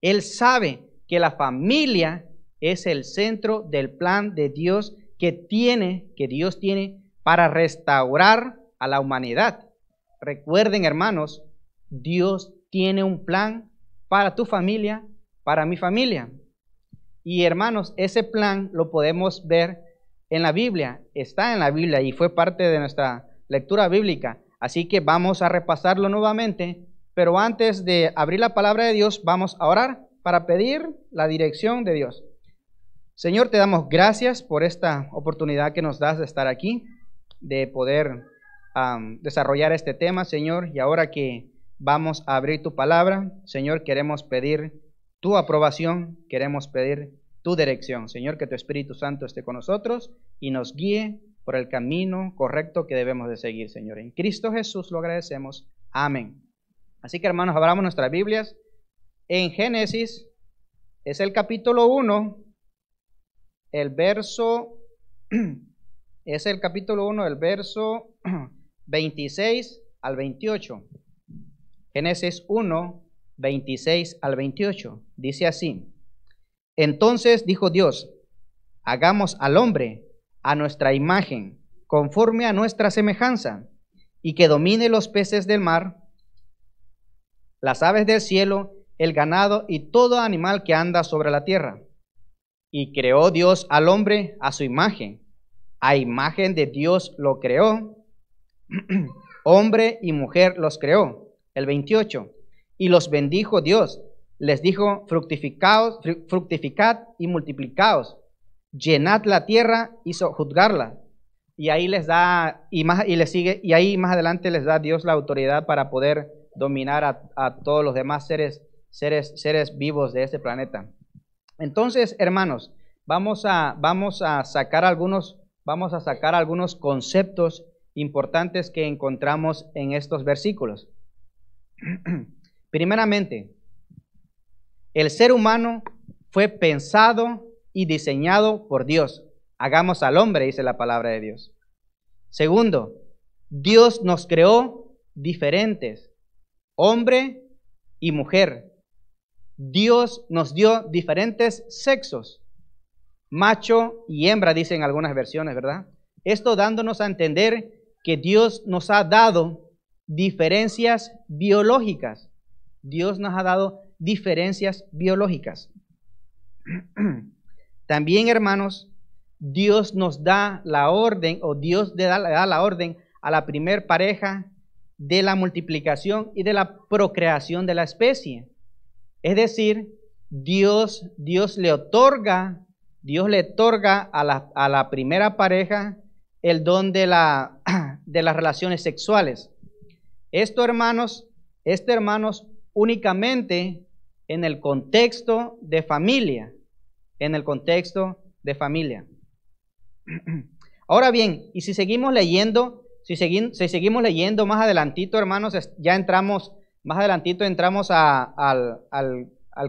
Speaker 13: Él sabe que la familia es el centro del plan de Dios que tiene, que Dios tiene para restaurar a la humanidad. Recuerden, hermanos, Dios tiene un plan para tu familia, para mi familia. Y hermanos, ese plan lo podemos ver en la Biblia, está en la Biblia y fue parte de nuestra lectura bíblica. Así que vamos a repasarlo nuevamente, pero antes de abrir la palabra de Dios, vamos a orar para pedir la dirección de Dios. Señor, te damos gracias por esta oportunidad que nos das de estar aquí, de poder desarrollar este tema, Señor, y ahora que vamos a abrir tu palabra, Señor, queremos pedir tu aprobación, queremos pedir tu dirección. Señor, que tu Espíritu Santo esté con nosotros y nos guíe por el camino correcto que debemos de seguir, Señor. En Cristo Jesús lo agradecemos. Amén. Así que hermanos, abramos nuestras Biblias. En Génesis es el capítulo 1, el verso, es el capítulo 1, el verso 26 al 28. Génesis 1, 26 al 28. Dice así. Entonces dijo Dios, hagamos al hombre a nuestra imagen, conforme a nuestra semejanza, y que domine los peces del mar, las aves del cielo, el ganado y todo animal que anda sobre la tierra. Y creó Dios al hombre a su imagen. A imagen de Dios lo creó. hombre y mujer los creó. El 28. Y los bendijo Dios. Les dijo, fructificaos, fructificad y multiplicaos. Llenad la tierra y sojuzgarla. Y ahí les da, y, más, y les sigue, y ahí más adelante les da Dios la autoridad para poder dominar a, todos los demás seres, seres, seres vivos de este planeta. Entonces, hermanos, vamos a, vamos a sacar algunos, vamos a sacar algunos conceptos importantes que encontramos en estos versículos. Primeramente, el ser humano fue pensado y diseñado por Dios. Hagamos al hombre, dice la palabra de Dios. Segundo, Dios nos creó diferentes, hombre y mujer. Dios nos dio diferentes sexos, macho y hembra, dicen algunas versiones, ¿verdad? Esto dándonos a entender que Dios nos ha dado diferencias biológicas. Dios nos ha dado diferencias biológicas. También, hermanos, Dios nos da la orden, o Dios le da, la orden a la primer pareja de la multiplicación y de la procreación de la especie. Es decir, Dios, Dios le otorga, Dios le otorga a la, a la primera pareja el don de, la, de las relaciones sexuales. Esto, hermanos, esto, hermanos, únicamente en el contexto de familia, en el contexto de familia. Ahora bien, y si seguimos leyendo, si, seguimos leyendo más adelantito, hermanos, ya entramos, más adelantito entramos al,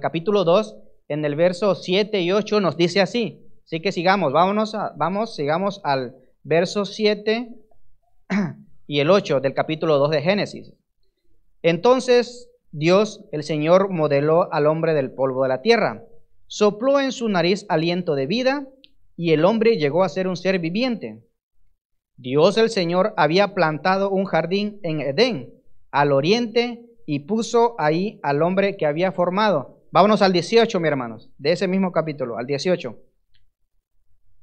Speaker 13: capítulo 2, en el verso 7 y 8 nos dice así. Así que sigamos, vámonos, vamos, sigamos al verso 7 y el 8 del capítulo 2 de Génesis. Entonces Dios, el Señor, modeló al hombre del polvo de la tierra, sopló en su nariz aliento de vida y el hombre llegó a ser un ser viviente. Dios el Señor había plantado un jardín en Edén, al oriente, y puso ahí al hombre que había formado. Vámonos al 18, mi hermanos, de ese mismo capítulo, al 18.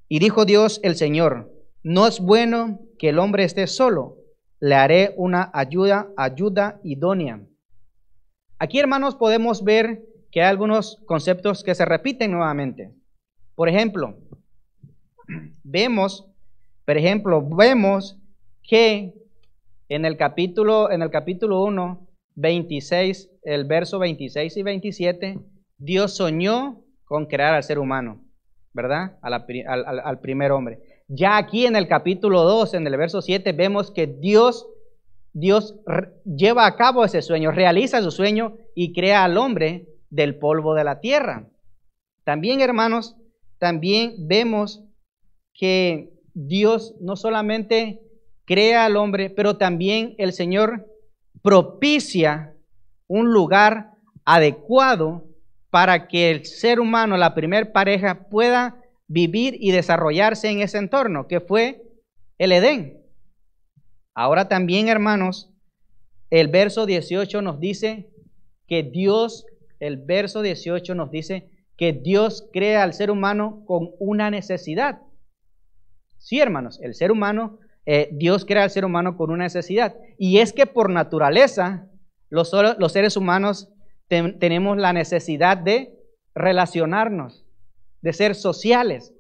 Speaker 13: Y dijo Dios el Señor, no es bueno que el hombre esté solo, le haré una ayuda, ayuda idónea. Aquí, hermanos, podemos ver que hay algunos conceptos que se repiten nuevamente. Por ejemplo, vemos, por ejemplo, vemos que en el capítulo, en el capítulo 1, 26, el verso 26 y 27, Dios soñó con crear al ser humano, ¿verdad? al, primer hombre. Ya aquí en el capítulo 2, en el verso 7, vemos que Dios, Dios lleva a cabo ese sueño, realiza su sueño y crea al hombre del polvo de la tierra. También, hermanos, también vemos que Dios no solamente crea al hombre, pero también el Señor propicia un lugar adecuado para que el ser humano, la primer pareja, pueda vivir y desarrollarse en ese entorno, que fue el Edén. Ahora también, hermanos, el verso 18 nos dice que Dios, el verso 18 nos dice que Dios crea al ser humano con una necesidad. Sí, hermanos, el ser humano, eh, Dios crea al ser humano con una necesidad. Y es que por naturaleza, los, seres humanos tenemos la necesidad de relacionarnos de ser sociales.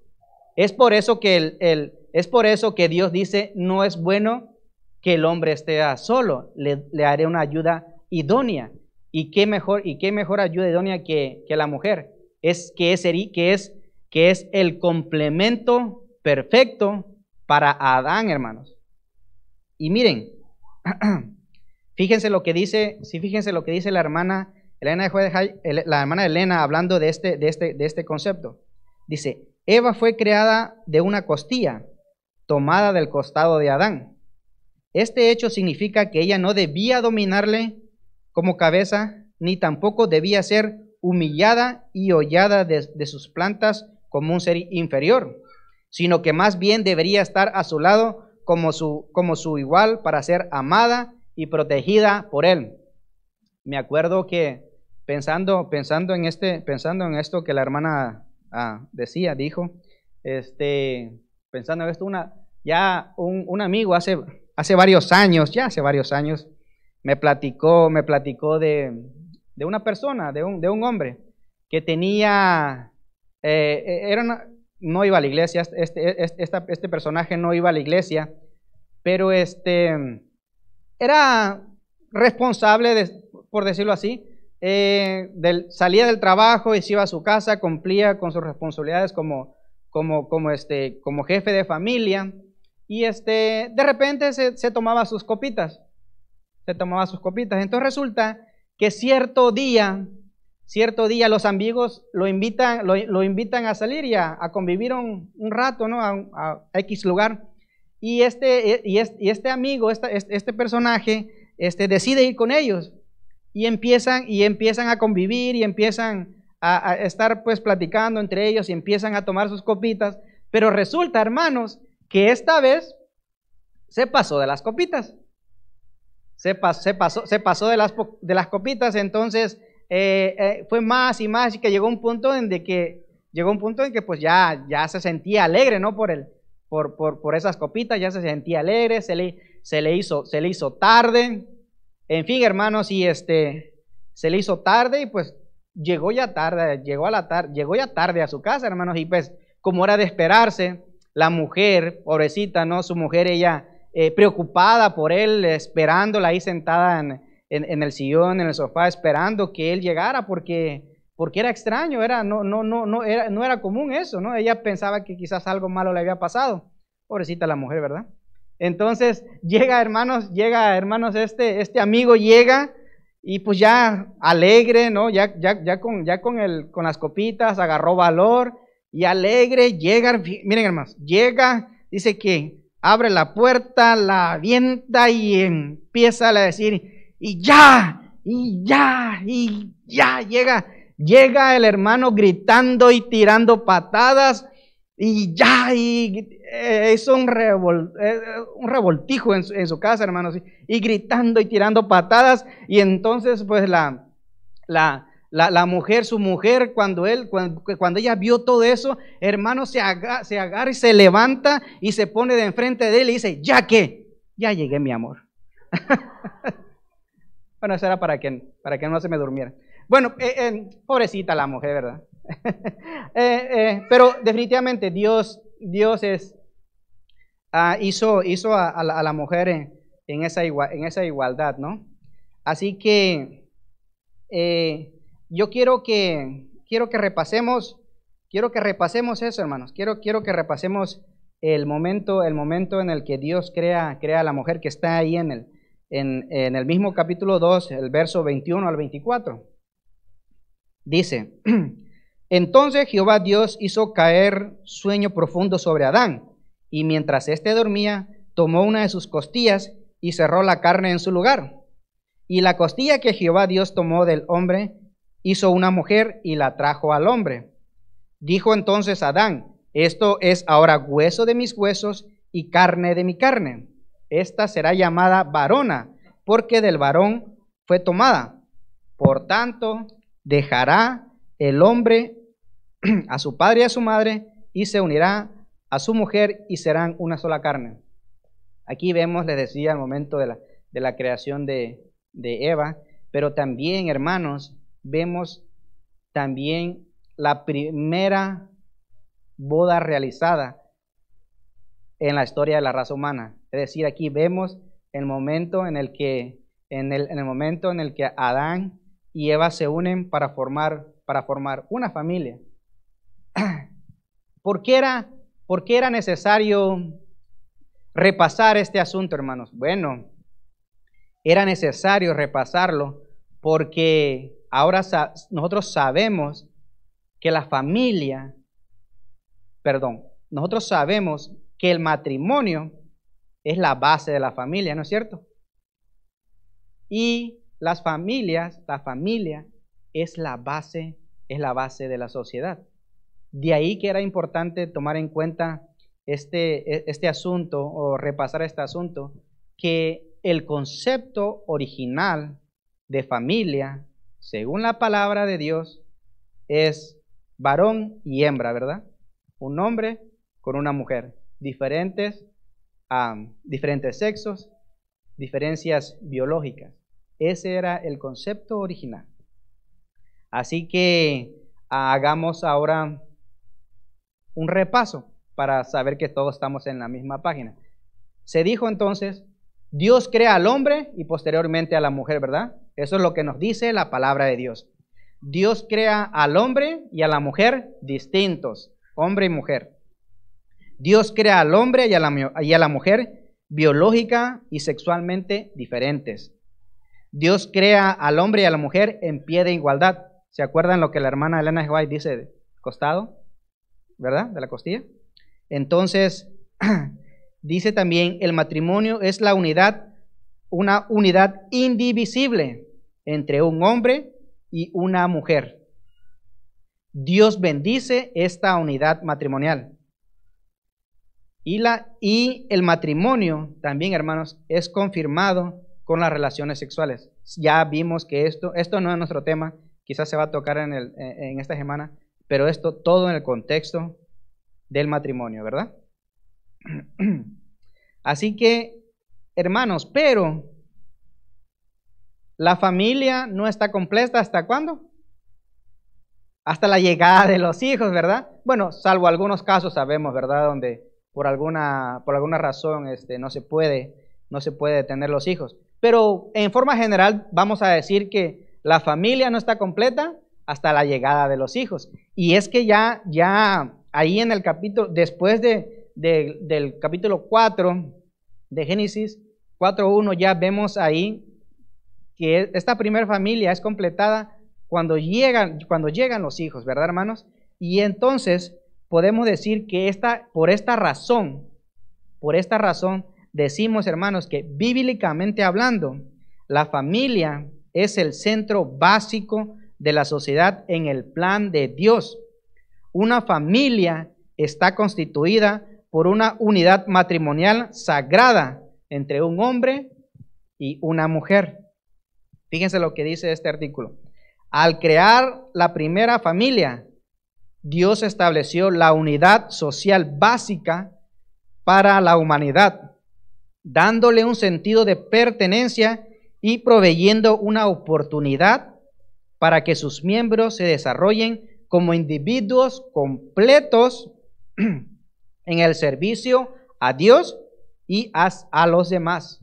Speaker 13: Es por eso que, es por eso que Dios dice, no es bueno que el hombre esté solo, le, haré una ayuda idónea. ¿Y qué mejor, y qué mejor ayuda idónea que, que la mujer? Es que es, que, es, que es el complemento perfecto para Adán, hermanos. Y miren, fíjense lo que dice, si fíjense lo que dice la hermana Elena, la hermana Elena hablando de este, de este, de este concepto. Dice, Eva fue creada de una costilla tomada del costado de Adán. Este hecho significa que ella no debía dominarle como cabeza, ni tampoco debía ser humillada y hollada de, sus plantas como un ser inferior, sino que más bien debería estar a su lado como su, como su igual para ser amada y protegida por él. Me acuerdo que pensando, pensando, en este, pensando en esto que la hermana ah, decía, dijo, este, pensando en esto, una, ya un, un, amigo hace, hace varios años, ya hace varios años, me platicó, me platicó de, de una persona, de un, de un hombre, que tenía, eh, era no iba a la iglesia, este, este, este, personaje no iba a la iglesia, pero este, era responsable, por decirlo así, eh, del, salía del trabajo y se iba a su casa, cumplía con sus responsabilidades como, como, como, este, como jefe de familia y este, de repente se tomaba sus copitas, se tomaba sus copitas. Entonces resulta que cierto día, cierto día los amigos lo invitan, lo, invitan a salir y a, convivir un, rato, ¿no? A, X lugar. Y este, y este, amigo, este, este, personaje, este, decide ir con ellos. Y empiezan, y empiezan a convivir y empiezan a, estar pues platicando entre ellos y empiezan a tomar sus copitas. Pero resulta, hermanos, que esta vez se pasó de las copitas. Se, se, pasó, se pasó de las, de las copitas, entonces eh, eh, fue más y más y que llegó un punto en que llegó un punto en que pues ya, ya se sentía alegre, ¿no? Por, el, por, por, por esas copitas, ya se sentía alegre, se le, se le, hizo, se le hizo tarde. En fin, hermanos, y este, se le hizo tarde y pues llegó ya tarde, llegó a la tarde, llegó ya tarde a su casa, hermanos, y pues como era de esperarse, la mujer, pobrecita, ¿no? Su mujer, ella eh, preocupada por él, esperándola ahí sentada en, en, el sillón, en el sofá, esperando que él llegara porque, porque era extraño, era, no, no, no, no, era, no era común eso, ¿no? Ella pensaba que quizás algo malo le había pasado. Pobrecita la mujer, ¿verdad? Entonces llega, hermanos, llega, hermanos, este, este amigo llega y pues ya alegre, ¿no? Ya, ya, ya, con, ya con, el, con las copitas agarró valor y alegre llega, miren hermanos, llega, dice que abre la puerta, la avienta y empieza a decir, y ya, y ya, y ya llega, llega el hermano gritando y tirando patadas y ya, y eh, es un, eh, un revoltijo en su, casa, hermanos, y gritando y tirando patadas, y entonces pues la, la, la, mujer, su mujer, cuando él, cuando, ella vio todo eso, hermano, se, se agarra y se levanta y se pone de enfrente de él y dice, ya que, ya llegué mi amor. Bueno, eso era para que, para que no se me durmiera. Bueno, eh, eh, pobrecita la mujer, ¿verdad? Eh, pero definitivamente Dios, Dios es, ah, hizo, hizo a, la, mujer en, esa en esa igualdad, ¿no? Así que yo quiero que, quiero que repasemos, quiero que repasemos eso, hermanos. Quiero, quiero que repasemos el momento, el momento en el que Dios crea, crea a la mujer que está ahí en el, en, el mismo capítulo 2, el verso 21 al 24. Dice, entonces Jehová Dios hizo caer sueño profundo sobre Adán, y mientras éste dormía, tomó una de sus costillas y cerró la carne en su lugar. Y la costilla que Jehová Dios tomó del hombre, hizo una mujer y la trajo al hombre. Dijo entonces Adán, esto es ahora hueso de mis huesos y carne de mi carne. Esta será llamada varona, porque del varón fue tomada. Por tanto, dejará el hombre a su padre y a su madre y se unirá a su mujer y serán una sola carne. Aquí vemos, les decía, el momento de la, de la creación de, de Eva, pero también, hermanos, vemos también la primera boda realizada en la historia de la raza humana. Es decir, aquí vemos el momento en el que, en el, en el momento en el que Adán y Eva se unen para formar, para formar una familia. ¿Por qué, era, ¿Por qué era necesario repasar este asunto, hermanos? Bueno, era necesario repasarlo porque ahora nosotros sabemos que la familia, perdón, nosotros sabemos que el matrimonio es la base de la familia, ¿no es cierto? Y las familias, la familia es la base, es la base de la sociedad. De ahí que era importante tomar en cuenta este, e, este asunto o repasar este asunto, que el concepto original de familia, según la palabra de Dios, es varón y hembra, ¿verdad? Un hombre con una mujer, diferentes, diferentes sexos, diferencias biológicas. Ese era el concepto original. Así que hagamos ahora un repaso para saber que todos estamos en la misma página. Se dijo entonces, Dios crea al hombre y posteriormente a la mujer, ¿verdad? Eso es lo que nos dice la palabra de Dios. Dios crea al hombre y a la mujer distintos, hombre y mujer. Dios crea al hombre y a la, mujer biológica y sexualmente diferentes. Dios crea al hombre y a la mujer en pie de igualdad. ¿Se acuerdan lo que la hermana Elena White dice? Costado, ¿verdad? De la costilla. Entonces, dice también, el matrimonio es la unidad, una unidad indivisible entre un hombre y una mujer. Dios bendice esta unidad matrimonial. Y, la, y el matrimonio también, hermanos, es confirmado con las relaciones sexuales. Ya vimos que esto, esto no es nuestro tema, quizás se va a tocar en, el, en esta semana, pero esto todo en el contexto del matrimonio, ¿verdad? Así que, hermanos, pero la familia no está completa hasta cuándo? Hasta la llegada de los hijos, ¿verdad? Bueno, salvo algunos casos sabemos, ¿verdad? Donde por alguna, por alguna razón este, no, se puede, no se puede tener los hijos. Pero en forma general vamos a decir que la familia no está completa hasta la llegada de los hijos. Y es que ya, ya ahí en el capítulo, después de, del capítulo 4 de Génesis 4.1, ya vemos ahí que esta primera familia es completada cuando llegan, cuando llegan los hijos, ¿verdad, hermanos? Y entonces podemos decir que esta, por esta razón, por esta razón, decimos, hermanos, que bíblicamente hablando, la familia es el centro básico de la sociedad en el plan de Dios. Una familia está constituida por una unidad matrimonial sagrada entre un hombre y una mujer. Fíjense lo que dice este artículo. Al crear la primera familia, Dios estableció la unidad social básica para la humanidad, dándole un sentido de pertenencia y proveyendo una oportunidad para que sus miembros se desarrollen como individuos completos en el servicio a Dios y a, los demás.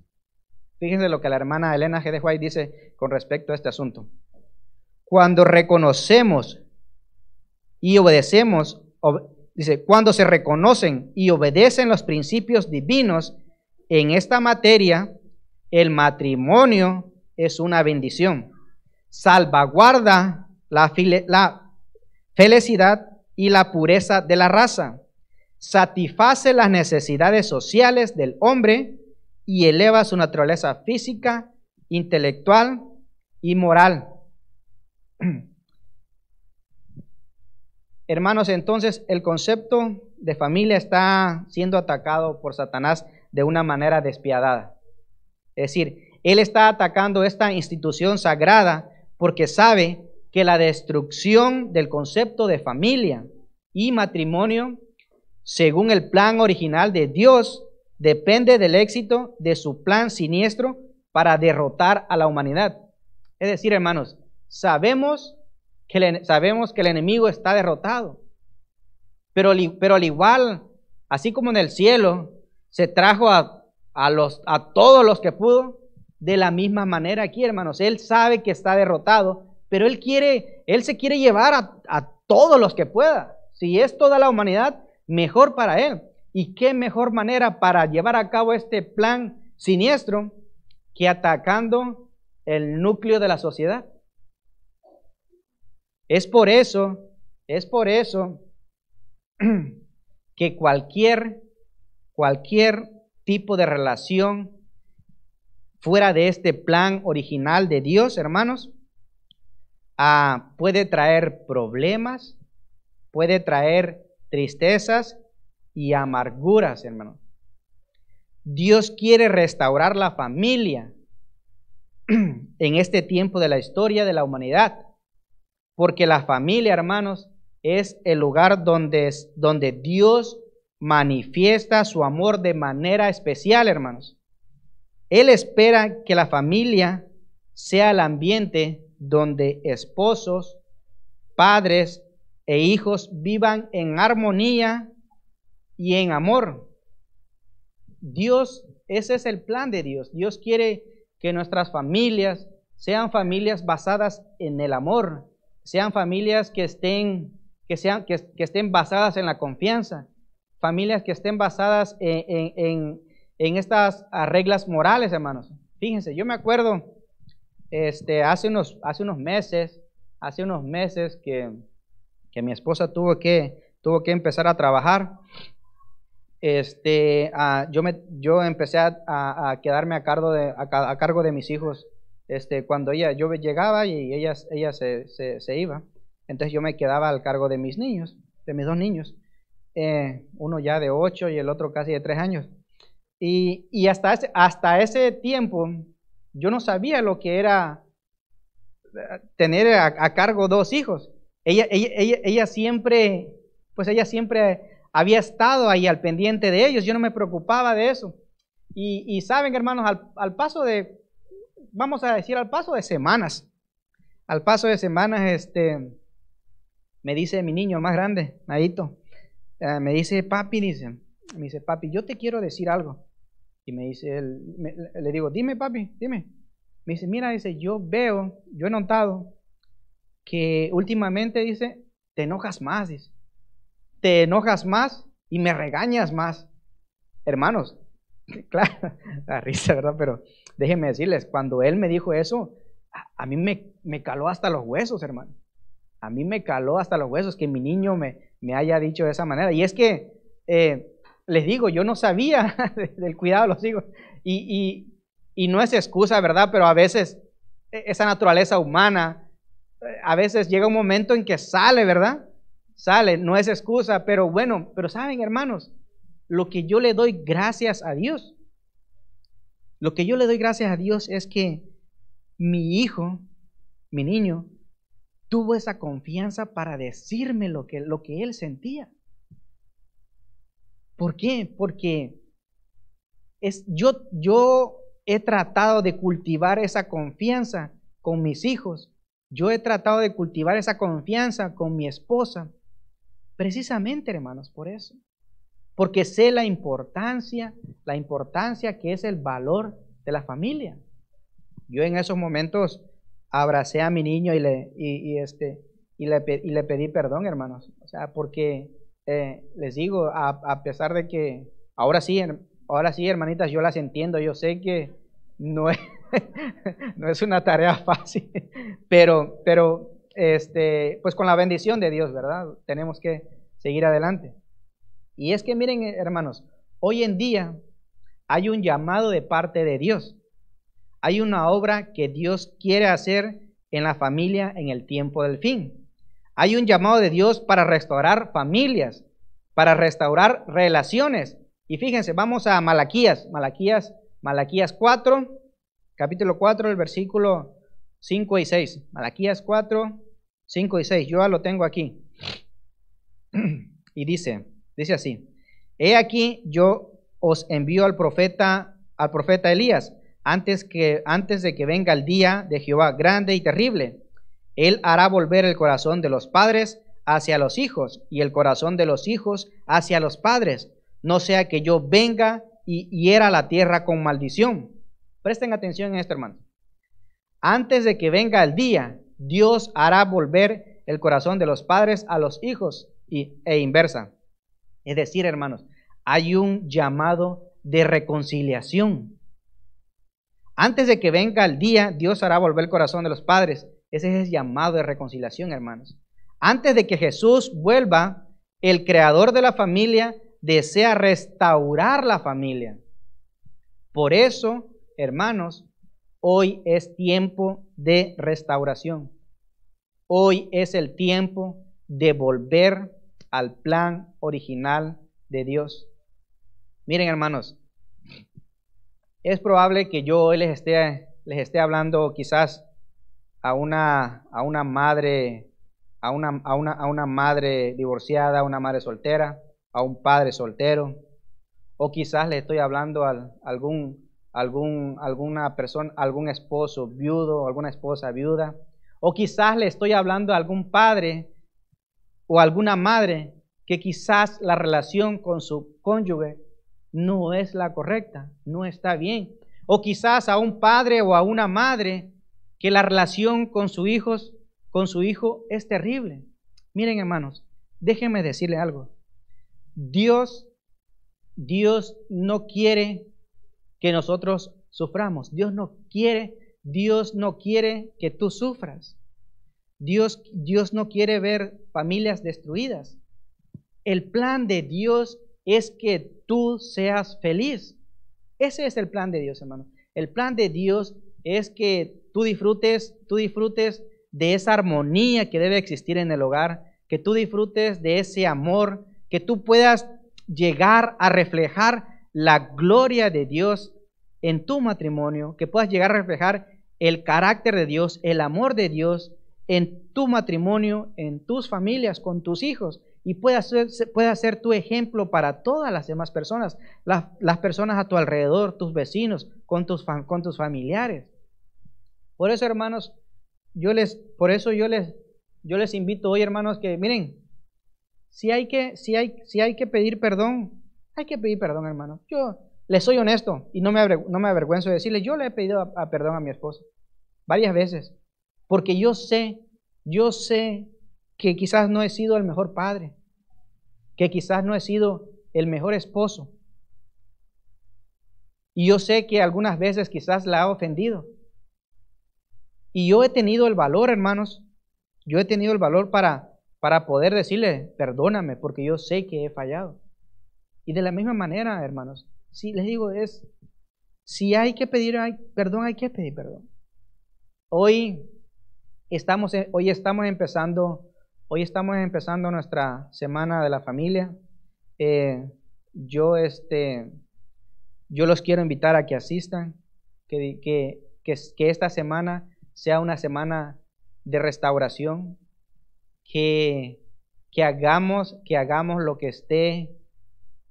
Speaker 13: Fíjense lo que la hermana Elena G. de White dice con respecto a este asunto. Cuando reconocemos y obedecemos, dice, cuando se reconocen y obedecen los principios divinos en esta materia, el matrimonio es una bendición. Salvaguarda la, la felicidad y la pureza de la raza. Satisface las necesidades sociales del hombre y eleva su naturaleza física, intelectual y moral. Hermanos, entonces el concepto de familia está siendo atacado por Satanás de una manera despiadada. Es decir, él está atacando esta institución sagrada porque sabe que la destrucción del concepto de familia y matrimonio, según el plan original de Dios, depende del éxito de su plan siniestro para derrotar a la humanidad. Es decir, hermanos, sabemos que, sabemos que el enemigo está derrotado, pero, pero al igual, así como en el cielo, se trajo a, a, los, a todos los que pudo, de la misma manera aquí, hermanos. Él sabe que está derrotado, pero él quiere, él se quiere llevar a, a todos los que pueda. Si es toda la humanidad, mejor para él. ¿Y qué mejor manera para llevar a cabo este plan siniestro que atacando el núcleo de la sociedad? Es por eso, es por eso que cualquier, cualquier tipo de relación fuera de este plan original de Dios, hermanos, ah, puede traer problemas, puede traer tristezas y amarguras, hermanos. Dios quiere restaurar la familia en este tiempo de la historia de la humanidad. Porque la familia, hermanos, es el lugar donde, donde Dios manifiesta su amor de manera especial, hermanos. Él espera que la familia sea el ambiente donde esposos, padres e hijos vivan en armonía y en amor. Dios, ese es el plan de Dios. Dios quiere que nuestras familias sean familias basadas en el amor, sean familias que estén, que sean, que, estén basadas en la confianza, familias que estén basadas en, estas reglas morales, hermanos. Fíjense, yo me acuerdo este, hace, unos, hace unos meses, hace unos meses que, mi esposa tuvo que, tuvo que empezar a trabajar. Este, ah, yo, me, yo empecé a, quedarme a cargo, de, a cargo de mis hijos este, cuando ella, yo llegaba y ella, ella se, se, iba, entonces yo me quedaba al cargo de mis niños, de mis dos niños, eh, uno ya de ocho y el otro casi de tres años. Y, y hasta, ese, hasta ese tiempo yo no sabía lo que era eh, tener a, cargo dos hijos. Ella, ella, ella, siempre, pues ella siempre había estado ahí al pendiente de ellos, yo no me preocupaba de eso. Y, y saben, hermanos, al, al paso de vamos a decir, al paso de semanas, al paso de semanas, este, me dice mi niño más grande, Nadito, eh, me dice, papi, dice, me dice, papi, yo te quiero decir algo. Y me dice, le digo, dime, papi, dime. Me dice, mira, dice, yo veo, yo he notado que últimamente, dice, te enojas más, dice. Te enojas más y me regañas más. Hermanos, claro, la risa, ¿verdad? Pero déjenme decirles, cuando él me dijo eso, a, mí me, me, caló hasta los huesos, hermano. A mí me caló hasta los huesos que mi niño me, me haya dicho de esa manera. Y es que, eh, les digo, yo no sabía del cuidado de los hijos. Y, y, no es excusa, ¿verdad? Pero a veces e, esa naturaleza humana, eh, a veces llega un momento en que sale, ¿verdad? Sale, no es excusa, pero bueno, pero saben, hermanos, lo que yo le doy gracias a Dios lo que yo le doy gracias a Dios es que mi hijo, mi niño, tuvo esa confianza para decirme lo que, lo que él sentía. ¿Por qué? Porque es, yo, yo he tratado de cultivar esa confianza con mis hijos. Yo he tratado de cultivar esa confianza con mi esposa. Precisamente, hermanos, por eso porque sé la importancia, la importancia que es el valor de la familia. Yo en esos momentos abracé a mi niño y le, y, este, y le, y le, pedí perdón, hermanos. O sea, porque eh, les digo, a, pesar de que ahora sí, ahora sí, hermanitas, yo las entiendo, yo sé que no es, no es una tarea fácil, pero, pero este, pues con la bendición de Dios, ¿verdad? Tenemos que seguir adelante. Y es que miren, hermanos, hoy en día hay un llamado de parte de Dios. Hay una obra que Dios quiere hacer en la familia en el tiempo del fin. Hay un llamado de Dios para restaurar familias, para restaurar relaciones. Y fíjense, vamos a Malaquías, Malaquías, Malaquías 4, capítulo 4, el versículo 5 y 6. Malaquías 4, 5 y 6. Yo ya lo tengo aquí. Y dice, Dice así, he aquí yo os envío al profeta, al profeta Elías, antes, que, antes de que venga el día de Jehová grande y terrible. Él hará volver el corazón de los padres hacia los hijos y el corazón de los hijos hacia los padres, no sea que yo venga y hiera la tierra con maldición. Presten atención en esto, hermano. Antes de que venga el día, Dios hará volver el corazón de los padres a los hijos y, e inversa. Es decir, hermanos, hay un llamado de reconciliación. Antes de que venga el día, Dios hará volver el corazón de los padres. Ese es el llamado de reconciliación, hermanos. Antes de que Jesús vuelva, el creador de la familia desea restaurar la familia. Por eso, hermanos, hoy es tiempo de restauración. Hoy es el tiempo de volver al plan original de Dios. Miren hermanos, es probable que yo hoy les esté, les esté hablando quizás a una, a una madre, a una, a una, a una madre divorciada, a una madre soltera, a un padre soltero, o quizás le estoy hablando a algún, algún, alguna persona, algún esposo viudo, alguna esposa viuda, o quizás le estoy hablando a algún padre o alguna madre que quizás la relación con su cónyuge no es la correcta, no está bien. O quizás a un padre o a una madre que la relación con sus hijos, con su hijo es terrible. Miren, hermanos, déjenme decirle algo. Dios Dios no quiere que nosotros suframos. Dios no quiere, Dios no quiere que tú sufras. Dios, Dios no quiere ver familias destruidas. El plan de Dios es que tú seas feliz. Ese es el plan de Dios, hermano. El plan de Dios es que tú disfrutes, tú disfrutes de esa armonía que debe existir en el hogar, que tú disfrutes de ese amor, que tú puedas llegar a reflejar la gloria de Dios en tu matrimonio, que puedas llegar a reflejar el carácter de Dios, el amor de Dios en tu matrimonio, en tus familias, con tus hijos, y pueda ser, pueda ser tu ejemplo para todas las demás personas, las, las personas a tu alrededor, tus vecinos, con tus, con tus familiares. Por eso, hermanos, yo les, por eso yo les, yo les invito hoy, hermanos, que miren, si hay que, si hay, si hay que pedir perdón, hay que pedir perdón, hermano. Yo le soy honesto y no me, no me avergüenzo de decirle, yo le he pedido perdón a mi esposa varias veces, porque yo sé, yo sé que quizás no he sido el mejor padre, que quizás no he sido el mejor esposo. Y yo sé que algunas veces quizás la he ofendido. Y yo he tenido el valor, hermanos, yo he tenido el valor para para poder decirle, perdóname, porque yo sé que he fallado. Y de la misma manera, hermanos, si les digo, es, si hay que pedir perdón, hay que pedir perdón. Hoy estamos, hoy estamos empezando, hoy estamos empezando nuestra semana de la familia. Eh, yo, este, yo los quiero invitar a que asistan, que, que, que, esta semana sea una semana de restauración, que, que, hagamos, que hagamos lo que esté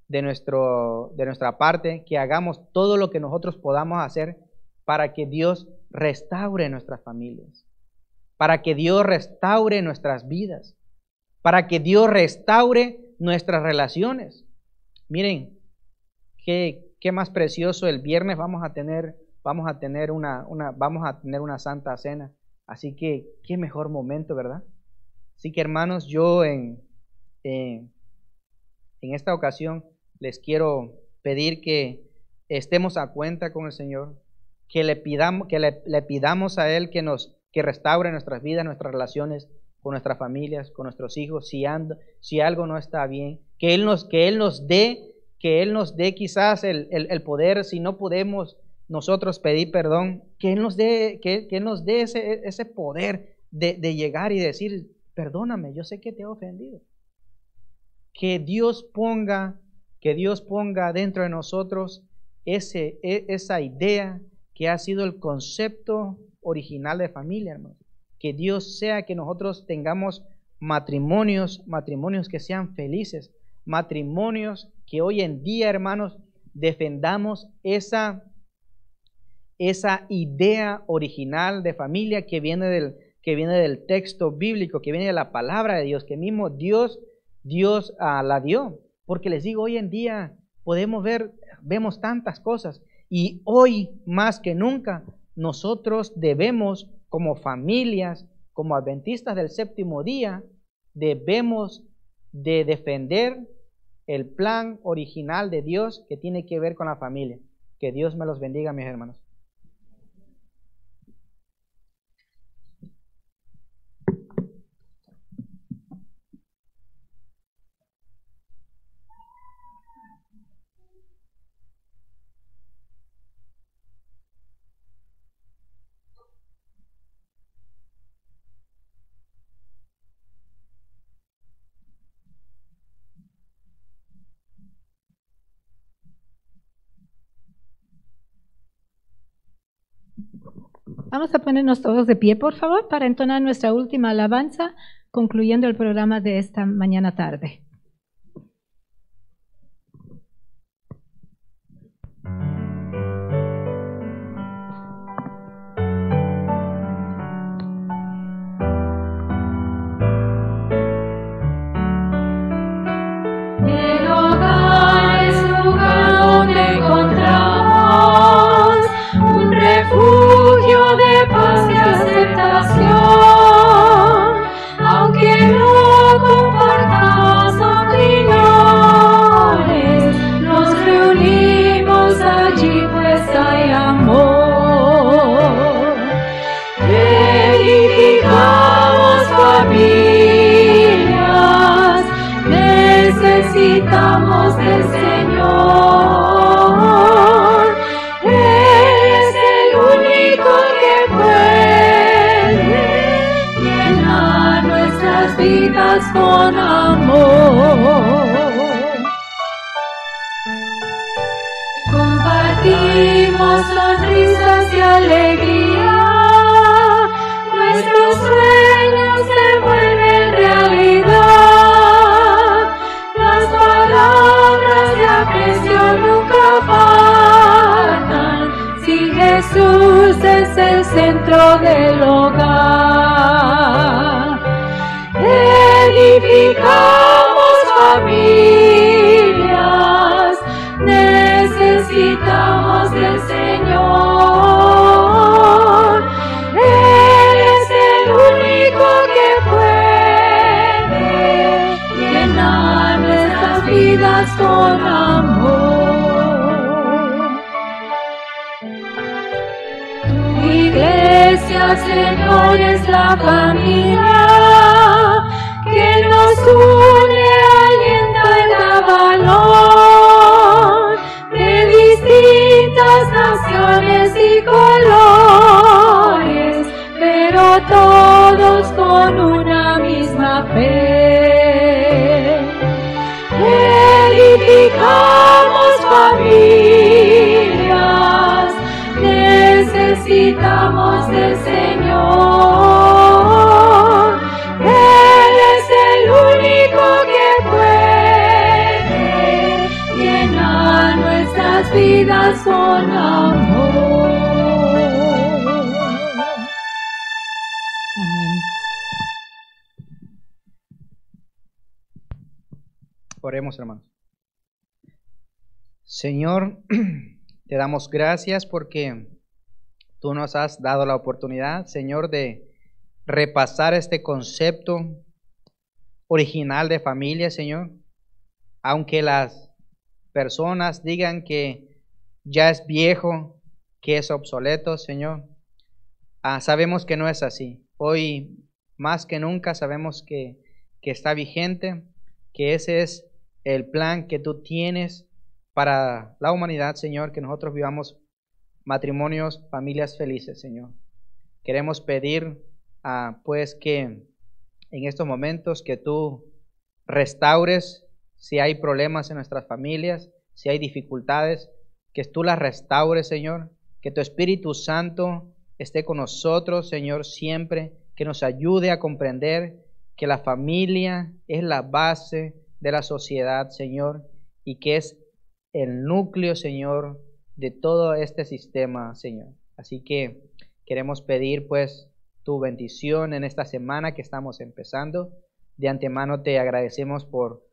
Speaker 13: de, nuestro, de nuestra parte, que hagamos todo lo que nosotros podamos hacer para que Dios restaure nuestras familias, para que Dios restaure nuestras vidas, para que Dios restaure nuestras relaciones. Miren, qué, qué más precioso el viernes vamos a tener, vamos a tener una, una, vamos a tener una santa cena. Así que qué mejor momento, ¿verdad? Así que hermanos, yo en, en esta ocasión les quiero pedir que estemos a cuenta con el Señor, que le pidamos, que le, pidamos a Él que nos que restaure nuestras vidas, nuestras relaciones con nuestras familias, con nuestros hijos, si, algo no está bien, que Él nos, que Él nos dé, que Él nos dé quizás el, el, poder, si no podemos nosotros pedir perdón, que Él nos dé, que, que nos dé ese, ese poder de, de llegar y decir, perdóname, yo sé que te he ofendido. Que Dios ponga, que Dios ponga dentro de nosotros ese, e, esa idea que ha sido el concepto original de familia, hermanos. Que Dios sea que nosotros tengamos matrimonios, matrimonios que sean felices, matrimonios que hoy en día, hermanos, defendamos esa, esa idea original de familia que viene del, que viene del texto bíblico, que viene de la palabra de Dios, que mismo Dios, Dios ah, la dio. Porque les digo, hoy en día podemos ver, vemos tantas cosas y hoy más que nunca nosotros debemos como familias, como adventistas del séptimo día, debemos de defender el plan original de Dios que tiene que ver con la familia. Que Dios me los bendiga, mis hermanos.
Speaker 14: Vamos a ponernos todos de pie, por favor, para entonar nuestra última alabanza concluyendo el programa de esta mañana tarde.
Speaker 12: Centro Señor, es con amor.
Speaker 13: Oremos, hermanos. Señor, te damos gracias porque tú nos has dado la oportunidad, Señor, de repasar este concepto original de familia, Señor. Aunque las personas digan que ya es viejo, que es obsoleto, Señor, ah, sabemos que no es así. Hoy, más que nunca, sabemos que, que está vigente, que ese es el plan que tú tienes para la humanidad, Señor, que nosotros vivamos matrimonios, familias felices, Señor. Queremos pedir, ah, pues, que en estos momentos que tú restaures si hay problemas en nuestras familias, si hay dificultades, que tú las restaures, Señor, que tu Espíritu Santo esté con nosotros, Señor, siempre, que nos ayude a comprender que la familia es la base de la sociedad, Señor, y que es el núcleo, Señor, de todo este sistema, Señor. Así que queremos pedir, pues, tu bendición en esta semana que estamos empezando. De antemano te agradecemos por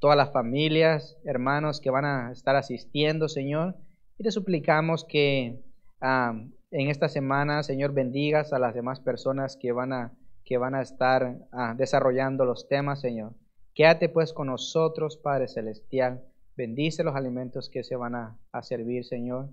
Speaker 13: todas las familias, hermanos que van a estar asistiendo, Señor, y te suplicamos que en esta semana, Señor, bendigas a las demás personas que van a, que van a estar ah, desarrollando los temas, Señor. Quédate pues con nosotros, Padre Celestial. Bendice los alimentos que se van a, a servir, Señor.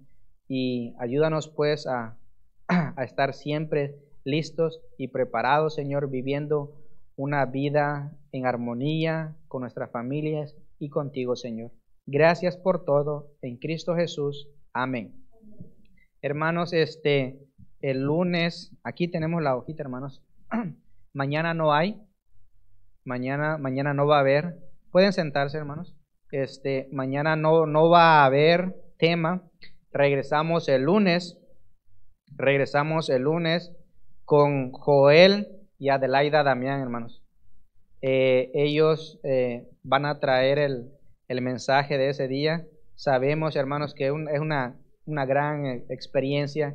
Speaker 13: Y ayúdanos pues a, a estar siempre listos y preparados, Señor, viviendo una vida en armonía con nuestras familias y contigo, Señor. Gracias por todo. En Cristo Jesús. Amén. Hermanos, este, el lunes, aquí tenemos la hojita, hermanos. mañana no hay. Mañana, mañana no va a haber. Pueden sentarse, hermanos. Este, mañana no, no va a haber tema. Regresamos el lunes. Regresamos el lunes con Joel y Adelaida Damián, hermanos. Eh, ellos eh, van a traer el, el mensaje de ese día. Sabemos, hermanos, que un- es una, una gran eh, experiencia